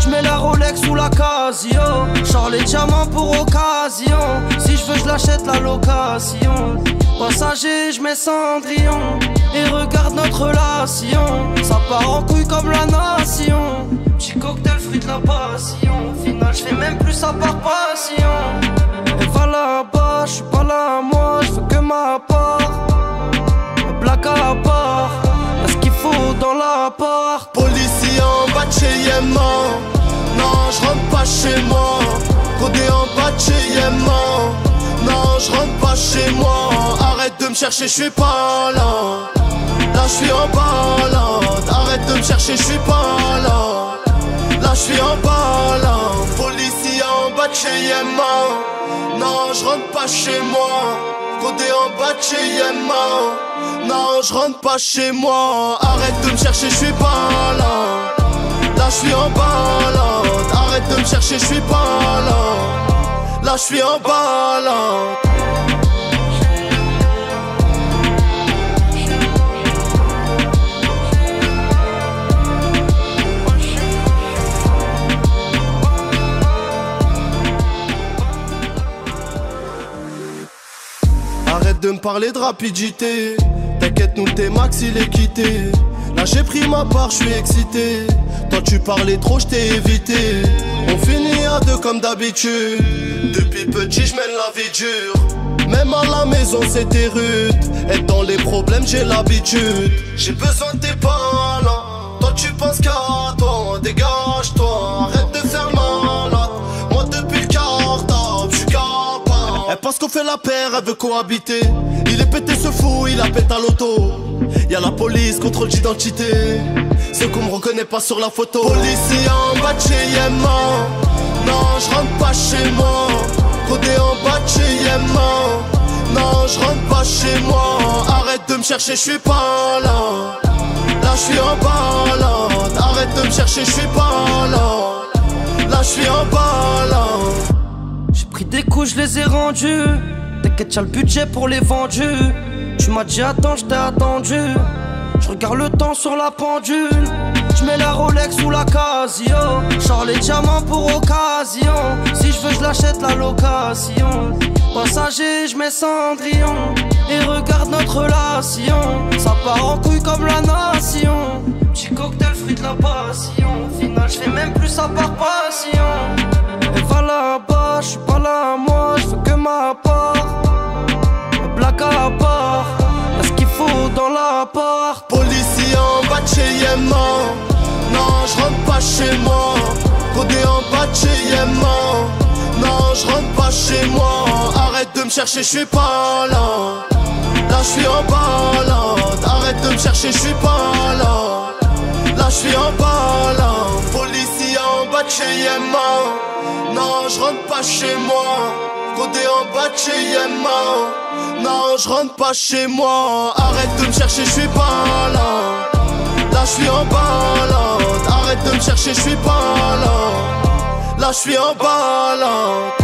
Je mets la Rolex sous la Casio. Genre les diamants pour occasion. Si je veux, je l'achète la location. Passager, je mets Cendrillon. Et regarde notre relation. Ça part en couille comme la nation. Petit cocktail, fruit de la passion. Au final, je fais même plus ça par passion. Je suis pas là, moi, je que ma part. Black à part, y'a ce qu'il faut dans l'appart. Policier en bas de chez Yémen. Non, je rentre pas chez moi. Codé en bas de chez Yémen. Non, je rentre pas chez moi. Arrête de me chercher, je suis pas là. Là, je suis en balade. Arrête de me chercher, je suis pas là. Là, je suis en balade. Bas. Non, je rentre pas chez moi. Codé en bas de chez Yémen. Non, je rentre pas chez moi. Arrête de me chercher, je suis pas là. Là, je suis en balade. Arrête de me chercher, je suis pas là. Là, je suis en balade. De me parler de rapidité. T'inquiète, nous t'es max, il est quitté. Là j'ai pris ma part, je suis excité. Toi tu parlais trop, je t'ai évité. On finit à deux comme d'habitude. Depuis petit, je mène la vie dure. Même à la maison, c'était rude. Être dans les problèmes, j'ai l'habitude. J'ai besoin de tes paroles. Toi tu penses qu'à toi, dégage-toi. Pense qu'on fait la paire, elle veut cohabiter. Il est pété ce fou, il a pété à l'auto. Y'a la police, contrôle d'identité. Ceux qu'on me reconnaît pas sur la photo. Policier en bas de chez Yémen. Non, je rentre pas chez moi. Codé en bas de chez Yémen. Non, je rentre pas chez moi. Arrête de me chercher, je suis pas là. Là, je suis en balade. Arrête de me chercher, je suis pas là. Là, je suis en balade. Coups, je les ai rendus. T'inquiète, y'a le budget pour les vendus. Tu m'as dit attends, je t'ai attendu. Je regarde le temps sur la pendule. Je mets la Rolex ou la Casio. Genre les diamants pour occasion. Si je veux, je l'achète la location. Passager, je mets Cendrillon. Et regarde notre relation. Ça part en couille comme la nation. Petit cocktail, fruit de la passion. Au final, je fais même plus ça par passion. Va là-bas, je suis pas là, moi, je que ma part. Black à part, y'a ce qu'il faut dans l'appart? Policier en bas de chez Yémen. Non, je rentre pas chez moi. Codé en bas de chez Yémen. Non, je rentre pas chez moi. Arrête de me chercher, je suis pas là. Là, je suis en balade. Arrête de me chercher, je suis pas là. Là, je suis en balade. Policier en bas de chez Yémen. Non, je rentre pas chez moi. Codé en bas de chez Yémen. Non, je rentre pas chez moi. Arrête de me chercher, je suis pas là. Là, je suis en balade. Arrête de me chercher, je suis pas là. Là, je suis en balade.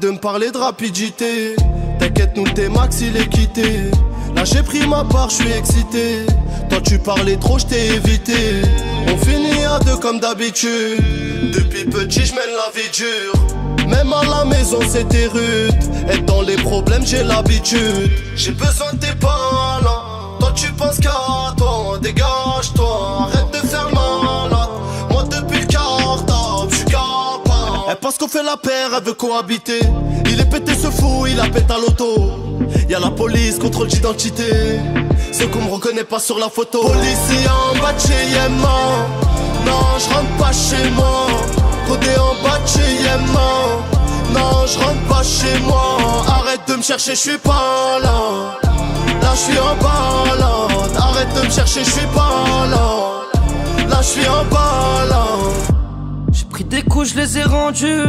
De me parler de rapidité. T'inquiète, nous t'es max, il est quitté. Là j'ai pris ma part, je suis excité. Toi tu parlais trop, je t'ai évité. On finit à deux comme d'habitude. Depuis petit, je mène la vie dure. Même à la maison, c'était rude. Être dans les problèmes, j'ai l'habitude. J'ai besoin de tes là. Fait la paire, elle veut cohabiter. Il est pété ce fou, il a pété à l'auto. Y'a la police, contrôle d'identité. Ceux qu'on me reconnaît pas sur la photo. Policier en bas de chez Yémen. Non, je rentre pas chez moi. Codé en bas de chez Yémen. Non, je rentre pas chez moi. Arrête de me chercher, je suis pas là. Là, je suis en balade. Arrête de me chercher, je suis pas là. Là, je suis en balade. Des coups, je les ai rendus.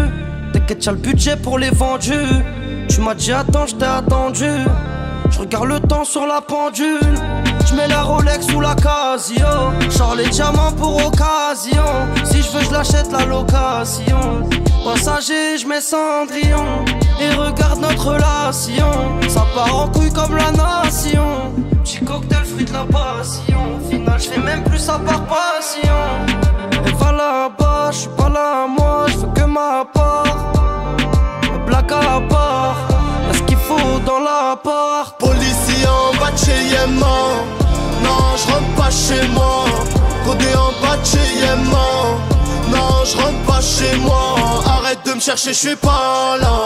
T'inquiète, y'a le budget pour les vendus. Tu m'as dit attends, je t'ai attendu. Je regarde le temps sur la pendule. Je mets la Rolex ou la Casio. Genre les diamants pour occasion. Si je veux, je l'achète la location. Passager, je mets Cendrillon. Et regarde notre relation. Ça part en couille comme la nation. Petit cocktail, fruit de la passion. Au final, je fais même plus ça par passion. Et va là-bas, je suis pas là, moi, je que ma part. Black à part, y'a ce qu'il faut dans l'appart. Policier en bas de chez Yémen. Non, je rentre pas chez moi. Codé en bas de chez Yémen. Je rentre pas chez moi. Arrête de me chercher, je suis pas là.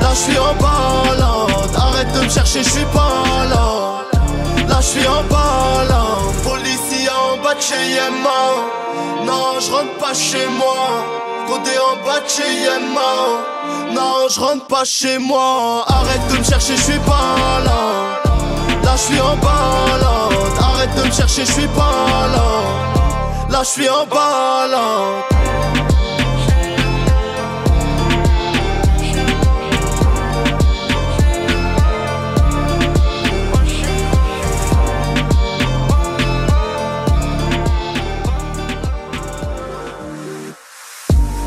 Là, je suis en balade. Arrête de me chercher, je suis pas là. Là, je suis en balade. Policier en bas de chez Yémen. Non, je rentre pas chez moi. Codé en bas de chez Yémen. Non, je rentre pas chez moi. Arrête de me chercher, je suis pas là. Là, je suis en balade. Arrête de me chercher, je suis pas là. Là, je suis en balade.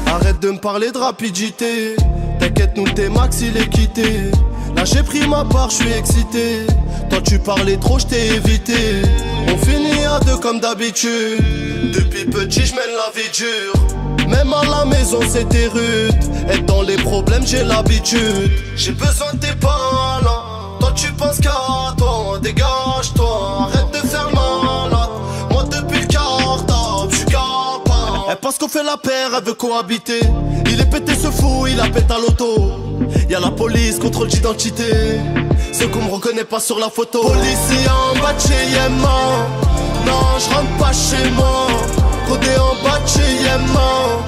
Arrête de me parler de rapidité. T'inquiète, nous t'es max, il est quitté. Là j'ai pris ma part, je suis excité. Toi tu parlais trop, je t'ai évité. On finit à deux comme d'habitude. Depuis petit, je mène la vie dure. Même à la maison, c'était rude. Être dans les problèmes, j'ai l'habitude. J'ai besoin de tes là. Toi tu penses qu'à toi, dégage-toi. Arrête de faire malade. Moi depuis le cartable, je suis capable. Elle pense qu'on fait la paire, elle veut cohabiter. Il est pété ce fou, il a pété à l'auto. Y'a la police, contrôle d'identité. Ceux qu'on me reconnaît pas sur la photo. Policier en bas. Non, je rentre pas chez moi. Codé en bas de chez Yéman.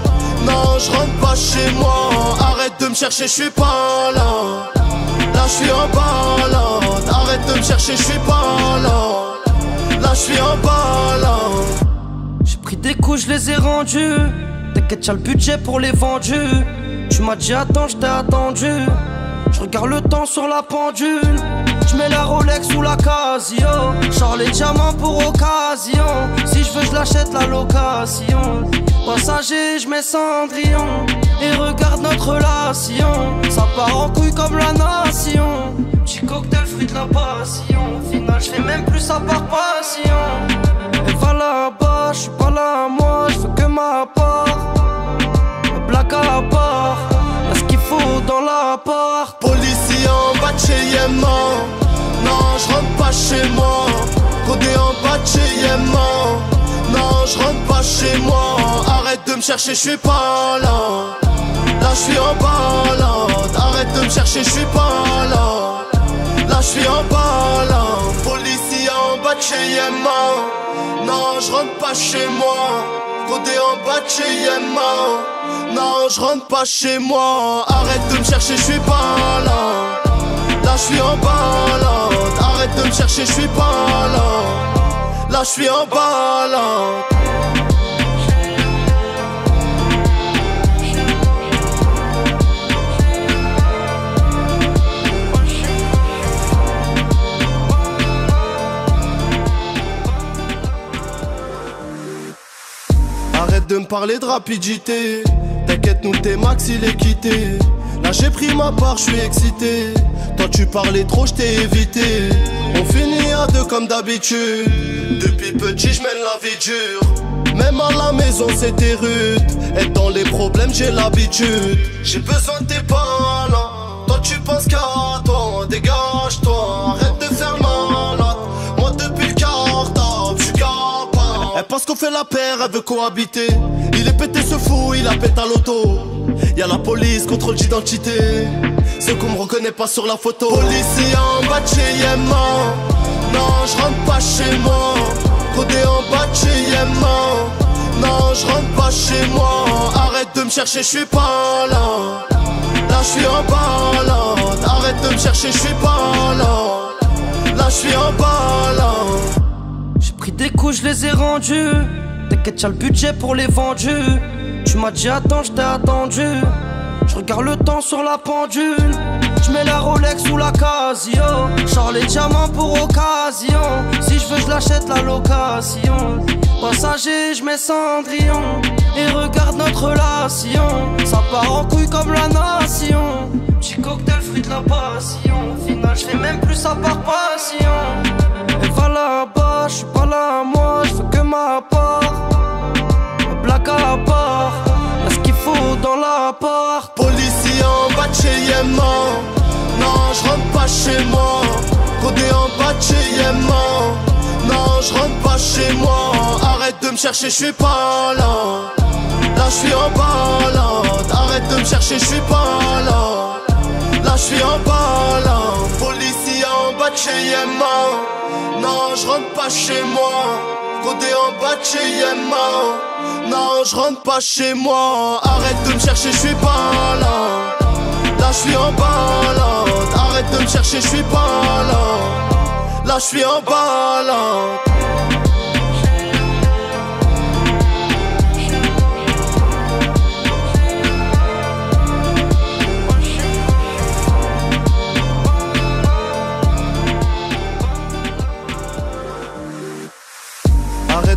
Non, je rentre pas chez moi. Arrête de me chercher, je suis pas là. Là, je suis en balade. Arrête de me chercher, je suis pas là. Là, je suis en balade. J'ai pris des coups, je les ai rendus. T'inquiète, y'a le budget pour les vendus. Tu m'as dit attends, je t'ai attendu. Je regarde le temps sur la pendule. Je mets la Rolex sous la Casio. Genre les diamants pour occasion. Si je veux, je l'achète la location. Passager, je mets Cendrillon. Et regarde notre relation. Ça part en couille comme la nation. Petit cocktail, fruit de la passion. Au final, je fais même plus ça par passion. Et va là-bas, je suis pas là, moi, je que ma part. Black à part, y'a ce qu'il faut dans l'appart? Policier en chez. Non, je rentre pas chez moi. Codé en bas de chez Yéman. Non, je rentre pas chez moi. Arrête de me chercher, je suis pas là. Là, je suis en balade. Arrête de me chercher, je suis pas là. Là, je suis en balade. Policier en bas de chez Yéman. Non, je rentre pas chez moi. Codé en bas de chez Yéman. Non, je rentre pas chez moi. Arrête de me chercher, je suis pas là. Là, je suis en balade. Arrête de me chercher, je suis pas là. Là, je suis en balade. Arrête de me parler de rapidité. T'inquiète, nous t'es max, il est quitté. Là j'ai pris ma part, je suis excité. Toi tu parlais trop, je t'ai évité. On finit à deux comme d'habitude. Depuis petit, je mène la vie dure. Même à la maison, c'était rude. Être dans les problèmes, j'ai l'habitude. J'ai besoin de tes là. Toi tu penses qu'à toi, dégage-toi. Arrête de faire malade. Moi depuis le cartable, je suis capable. Elle pense qu'on fait la paire, elle veut cohabiter. Il est pété ce fou, il a pété à l'auto. Y'a la police, contrôle d'identité. Ceux qu'on me reconnaît pas sur la photo. Policier en bas chez Yéman. Non, je rentre pas chez moi. Codé en bas chez Yéman. Non, je rentre pas chez moi. Arrête de me chercher, je suis pas là. Là, je suis en balade. Arrête de me chercher, je suis pas là. Là, je suis en balade. J'ai pris des coups, je les ai rendus. T'inquiète, y'a le budget pour les vendus. Tu m'as dit attends, je t'ai attendu. Je regarde le temps sur la pendule. Je mets la Rolex sous la Casio. Genre les diamants pour occasion. Si je veux, je l'achète la location. Passager, je mets Cendrillon. Et regarde notre relation. Ça part en couille comme la nation. Petit cocktail, fruit de la passion. Au final, je fais même plus ça par passion. Et va là-bas, je suis pas là, moi, je veux que ma part. Black à part, y'a ce qu'il faut dans l'appart. Policier en bas de chez Yéman. Non, je rentre pas chez moi. Codé en bas de chez Yéman. Non, je rentre pas chez moi. Arrête de me chercher, je suis pas là. Là, je suis en balade. Arrête de me chercher, je suis pas là. Là, je suis en balade. Policier en bas de chez Yéman. Non, je rentre pas chez moi. Codé en bas de chez Yéman. Non, je rentre pas chez moi. Arrête de me chercher, je suis pas là. Là, je suis en balade. Arrête de me chercher, je suis pas là. Là, je suis en balade.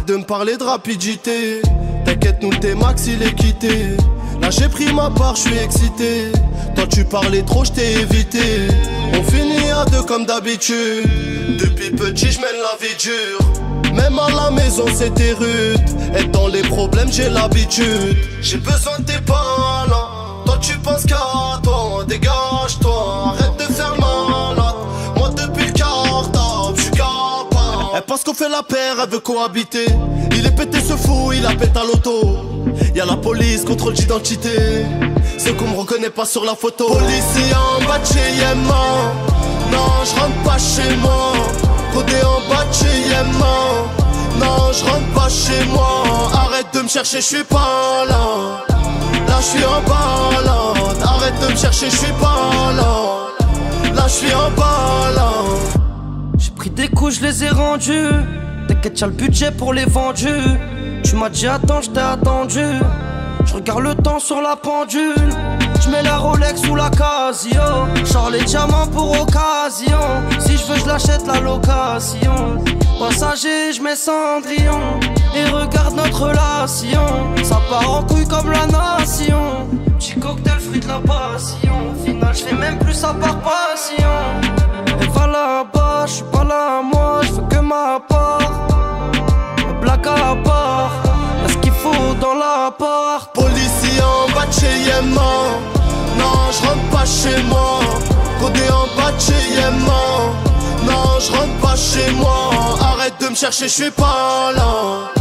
De me parler de rapidité. T'inquiète, nous t'es max, il est quitté. Là j'ai pris ma part, je suis excité. Toi tu parlais trop, je t'ai évité. On finit à deux comme d'habitude. Depuis petit, je mène la vie dure. Même à la maison, c'était rude. Être dans les problèmes, j'ai l'habitude. J'ai besoin de tes là. Toi tu penses qu'à pense qu'on fait la paire, elle veut cohabiter. Il est pété ce fou, il a pété à l'auto. Y'a la police, contrôle d'identité. Ceux qu'on me reconnaît pas sur la photo. Policier en bas de chez Yéman. Non, je rentre pas chez moi. Côté en bas de chez Yéman. Non, je rentre pas chez moi. Arrête de me chercher, je suis pas là. Là, je suis en balade. Arrête de me chercher, je suis pas là. Là, je suis en balade. Pris des coups, je les ai rendus. T'inquiète, y'a le budget pour les vendus. Tu m'as dit attends, je t'ai attendu. Je regarde le temps sur la pendule. Je mets la Rolex ou la Casio. Genre les diamants pour occasion. Si je veux, je l'achète la location. Passager, je mets Cendrillon. Et regarde notre relation. Ça part en couille comme la nation. Petit cocktail, fruit de la passion. Au final, je fais même plus ça par passion. Va là-bas, je suis pas là, moi, je que ma part. Black à part, y'a ce qu'il faut dans l'appart. Policier en bas de chez Yéman. Non, je rentre pas chez moi. Côté en bas de chez Yéman. Non, je rentre pas chez moi. Arrête de me chercher, je suis pas là.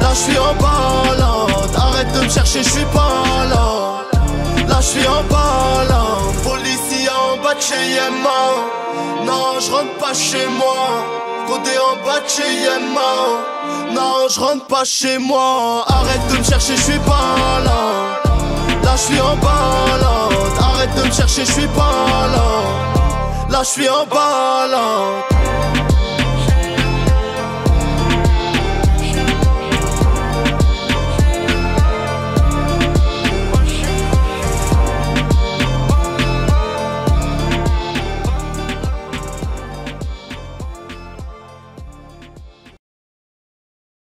Là, je suis en balade. Arrête de me chercher, je suis pas là. Là, je suis en balade. Policier en bas de chez Yéman. Non, je rentre pas chez moi. Côté en bas de chez Yéman. Non, je rentre pas chez moi. Arrête de me chercher, je suis pas là. Là, je suis en balade. Arrête de me chercher, je suis pas là. Là, je suis en balade.